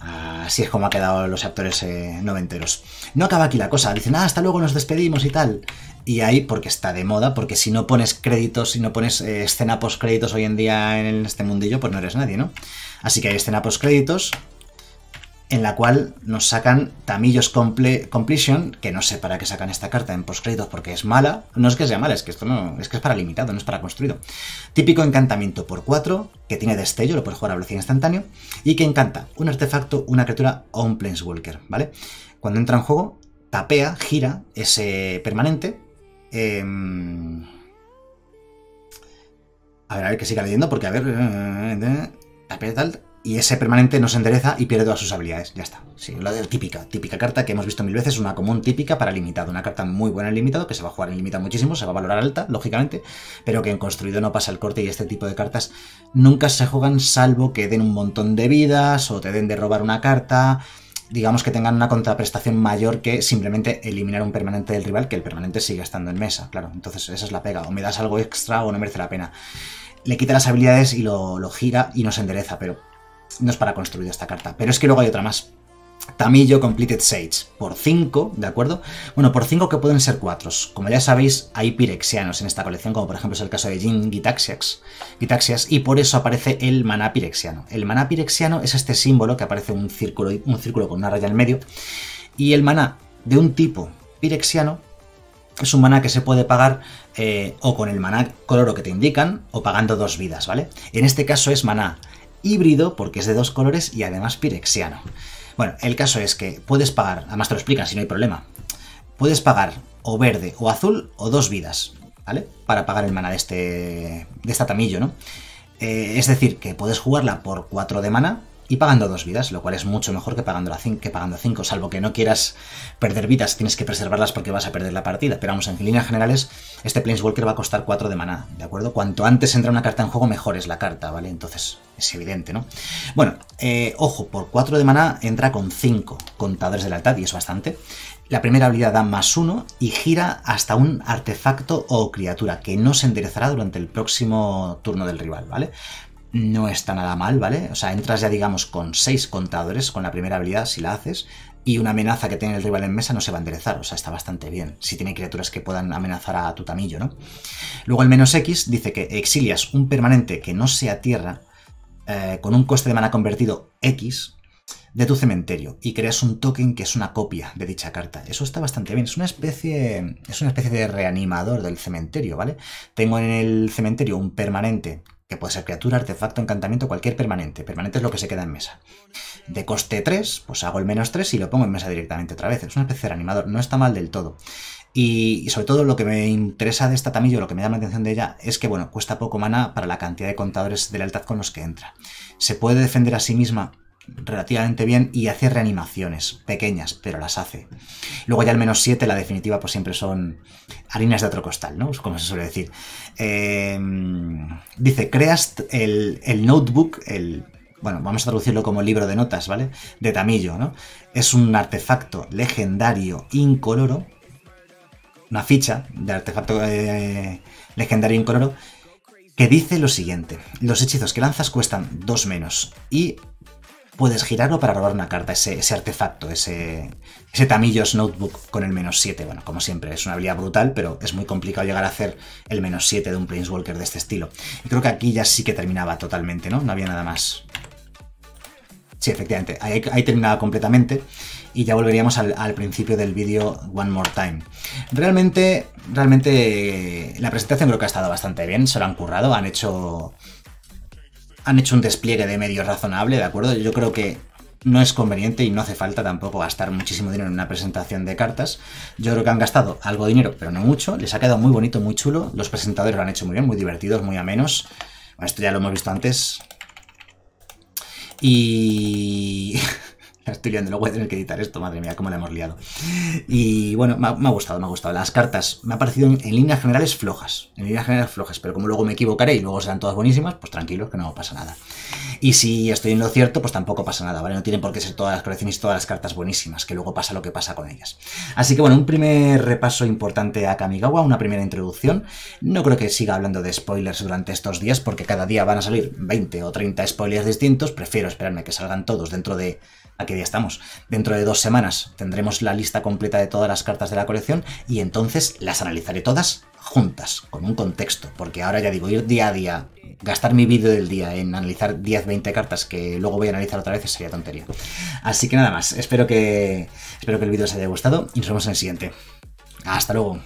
así es como ha quedado los actores eh, noventeros. No acaba aquí la cosa, dicen, ah, hasta luego nos despedimos y tal. Y ahí, porque está de moda, porque si no pones créditos, si no pones eh, escena post créditos hoy en día en este mundillo, pues no eres nadie, ¿no? Así que hay escena post créditos, en la cual nos sacan Tamillos Completion, que no sé para qué sacan esta carta en postcréditos porque es mala. No es que sea mala, es que esto no, es que es para limitado, no es para construido. Típico encantamiento por 4, que tiene destello, lo puedes jugar a velocidad instantáneo, y que encanta un artefacto, una criatura o un Planeswalker, ¿vale? Cuando entra en juego, tapea, gira ese permanente. Em, a ver, a ver que siga leyendo, porque a ver. Eh, eh, tapea tal y ese permanente no se endereza y pierde todas sus habilidades. Ya está. Sí, la típica, típica carta que hemos visto mil veces, una común típica para limitado. Una carta muy buena en limitado, que se va a jugar en limitado muchísimo, se va a valorar alta, lógicamente, pero que en construido no pasa el corte y este tipo de cartas nunca se juegan salvo que den un montón de vidas o te den de robar una carta. Digamos que tengan una contraprestación mayor que simplemente eliminar un permanente del rival, que el permanente sigue estando en mesa, claro. Entonces esa es la pega. O me das algo extra o no merece la pena. Le quita las habilidades y lo, lo gira y no se endereza, pero no es para construir esta carta. Pero es que luego hay otra más. Tamillo Completed Sage por 5, ¿de acuerdo? Bueno, por 5 que pueden ser 4. Como ya sabéis, hay pirexianos en esta colección, como por ejemplo es el caso de Jin Gitaxias, Gitaxias y por eso aparece el maná pirexiano. El maná pirexiano es este símbolo que aparece un círculo, un círculo con una raya en medio, y el maná de un tipo pirexiano es un maná que se puede pagar eh, o con el maná coloro que te indican o pagando dos vidas, ¿vale? En este caso es maná híbrido porque es de dos colores y además pirexiano. Bueno, el caso es que puedes pagar, además te lo explican si no hay problema, puedes pagar o verde o azul o dos vidas, ¿vale? Para pagar el mana de este, de esta tamillo, ¿no? Eh, es decir, que puedes jugarla por 4 de mana y pagando dos vidas, lo cual es mucho mejor que pagando, que pagando cinco, salvo que no quieras perder vidas, tienes que preservarlas porque vas a perder la partida. Pero vamos, en líneas generales, este Planeswalker va a costar 4 de mana, ¿de acuerdo? Cuanto antes entra una carta en juego, mejor es la carta, ¿vale? Entonces, es evidente, ¿no? Bueno, eh, ojo, por 4 de mana entra con 5 contadores de lealtad, y es bastante. La primera habilidad da más 1 y gira hasta un artefacto o criatura que no se enderezará durante el próximo turno del rival, ¿vale? No está nada mal, ¿vale? O sea, entras ya, digamos, con seis contadores con la primera habilidad, si la haces, y una amenaza que tiene el rival en mesa no se va a enderezar, o sea, está bastante bien, si tiene criaturas que puedan amenazar a tu tamillo, ¿no? Luego el menos X dice que exilias un permanente que no sea tierra, eh, con un coste de mana convertido X, de tu cementerio y creas un token que es una copia de dicha carta. Eso está bastante bien. Es una especie, es una especie de reanimador del cementerio, ¿vale? Tengo en el cementerio un permanente que puede ser criatura, artefacto, encantamiento, cualquier permanente. Permanente es lo que se queda en mesa. De coste 3, pues hago el menos 3 y lo pongo en mesa directamente otra vez. Es una especie de animador, no está mal del todo. Y, sobre todo lo que me interesa de esta tamillo, lo que me llama la atención de ella, es que, bueno, cuesta poco mana para la cantidad de contadores de lealtad con los que entra. Se puede defender a sí misma relativamente bien y hace reanimaciones pequeñas, pero las hace. Luego ya el menos 7, la definitiva, pues siempre son harinas de otro costal, ¿no? Como se suele decir. Em, dice, creas el, notebook, el... Bueno, vamos a traducirlo como libro de notas, ¿vale? De Tamillo, ¿no? Es un artefacto legendario incoloro, una ficha de artefacto eh, legendario incoloro, que dice lo siguiente. Los hechizos que lanzas cuestan 2 menos y puedes girarlo para robar una carta, ese, artefacto, ese, ese Tamillos Notebook con el menos 7. Bueno, como siempre, es una habilidad brutal, pero es muy complicado llegar a hacer el menos 7 de un Planeswalker de este estilo. Y creo que aquí ya sí que terminaba totalmente, ¿no? No había nada más. Sí, efectivamente, ahí, terminaba completamente y ya volveríamos al, al, principio del vídeo One More Time. Realmente, realmente la presentación creo que ha estado bastante bien, se lo han currado, han hecho han hecho un despliegue de medios razonable, ¿de acuerdo? Yo creo que no es conveniente y no hace falta tampoco gastar muchísimo dinero en una presentación de cartas. Yo creo que han gastado algo de dinero, pero no mucho. Les ha quedado muy bonito, muy chulo. Los presentadores lo han hecho muy bien, muy divertidos, muy amenos. Bueno, esto ya lo hemos visto antes. Y... Estoy liando, luego voy a tener que editar esto, madre mía, cómo le hemos liado. Y bueno, me ha, gustado, me ha gustado. Las cartas me han parecido en, líneas generales flojas. En líneas generales flojas, pero como luego me equivocaré y luego serán todas buenísimas, pues tranquilos, que no pasa nada. Y si estoy en lo cierto, pues tampoco pasa nada, ¿vale? No tienen por qué ser todas las colecciones y todas las cartas buenísimas, que luego pasa lo que pasa con ellas. Así que bueno, un primer repaso importante a Kamigawa, una primera introducción. No creo que siga hablando de spoilers durante estos días, porque cada día van a salir 20 o 30 spoilers distintos. Prefiero esperarme que salgan todos dentro de ¿A qué día estamos? Dentro de dos semanas tendremos la lista completa de todas las cartas de la colección y entonces las analizaré todas juntas, con un contexto, porque ahora ya digo, ir día a día, gastar mi vídeo del día en analizar 10-20 cartas que luego voy a analizar otra vez sería tontería. Así que nada más, espero que, espero que el vídeo os haya gustado y nos vemos en el siguiente. Hasta luego.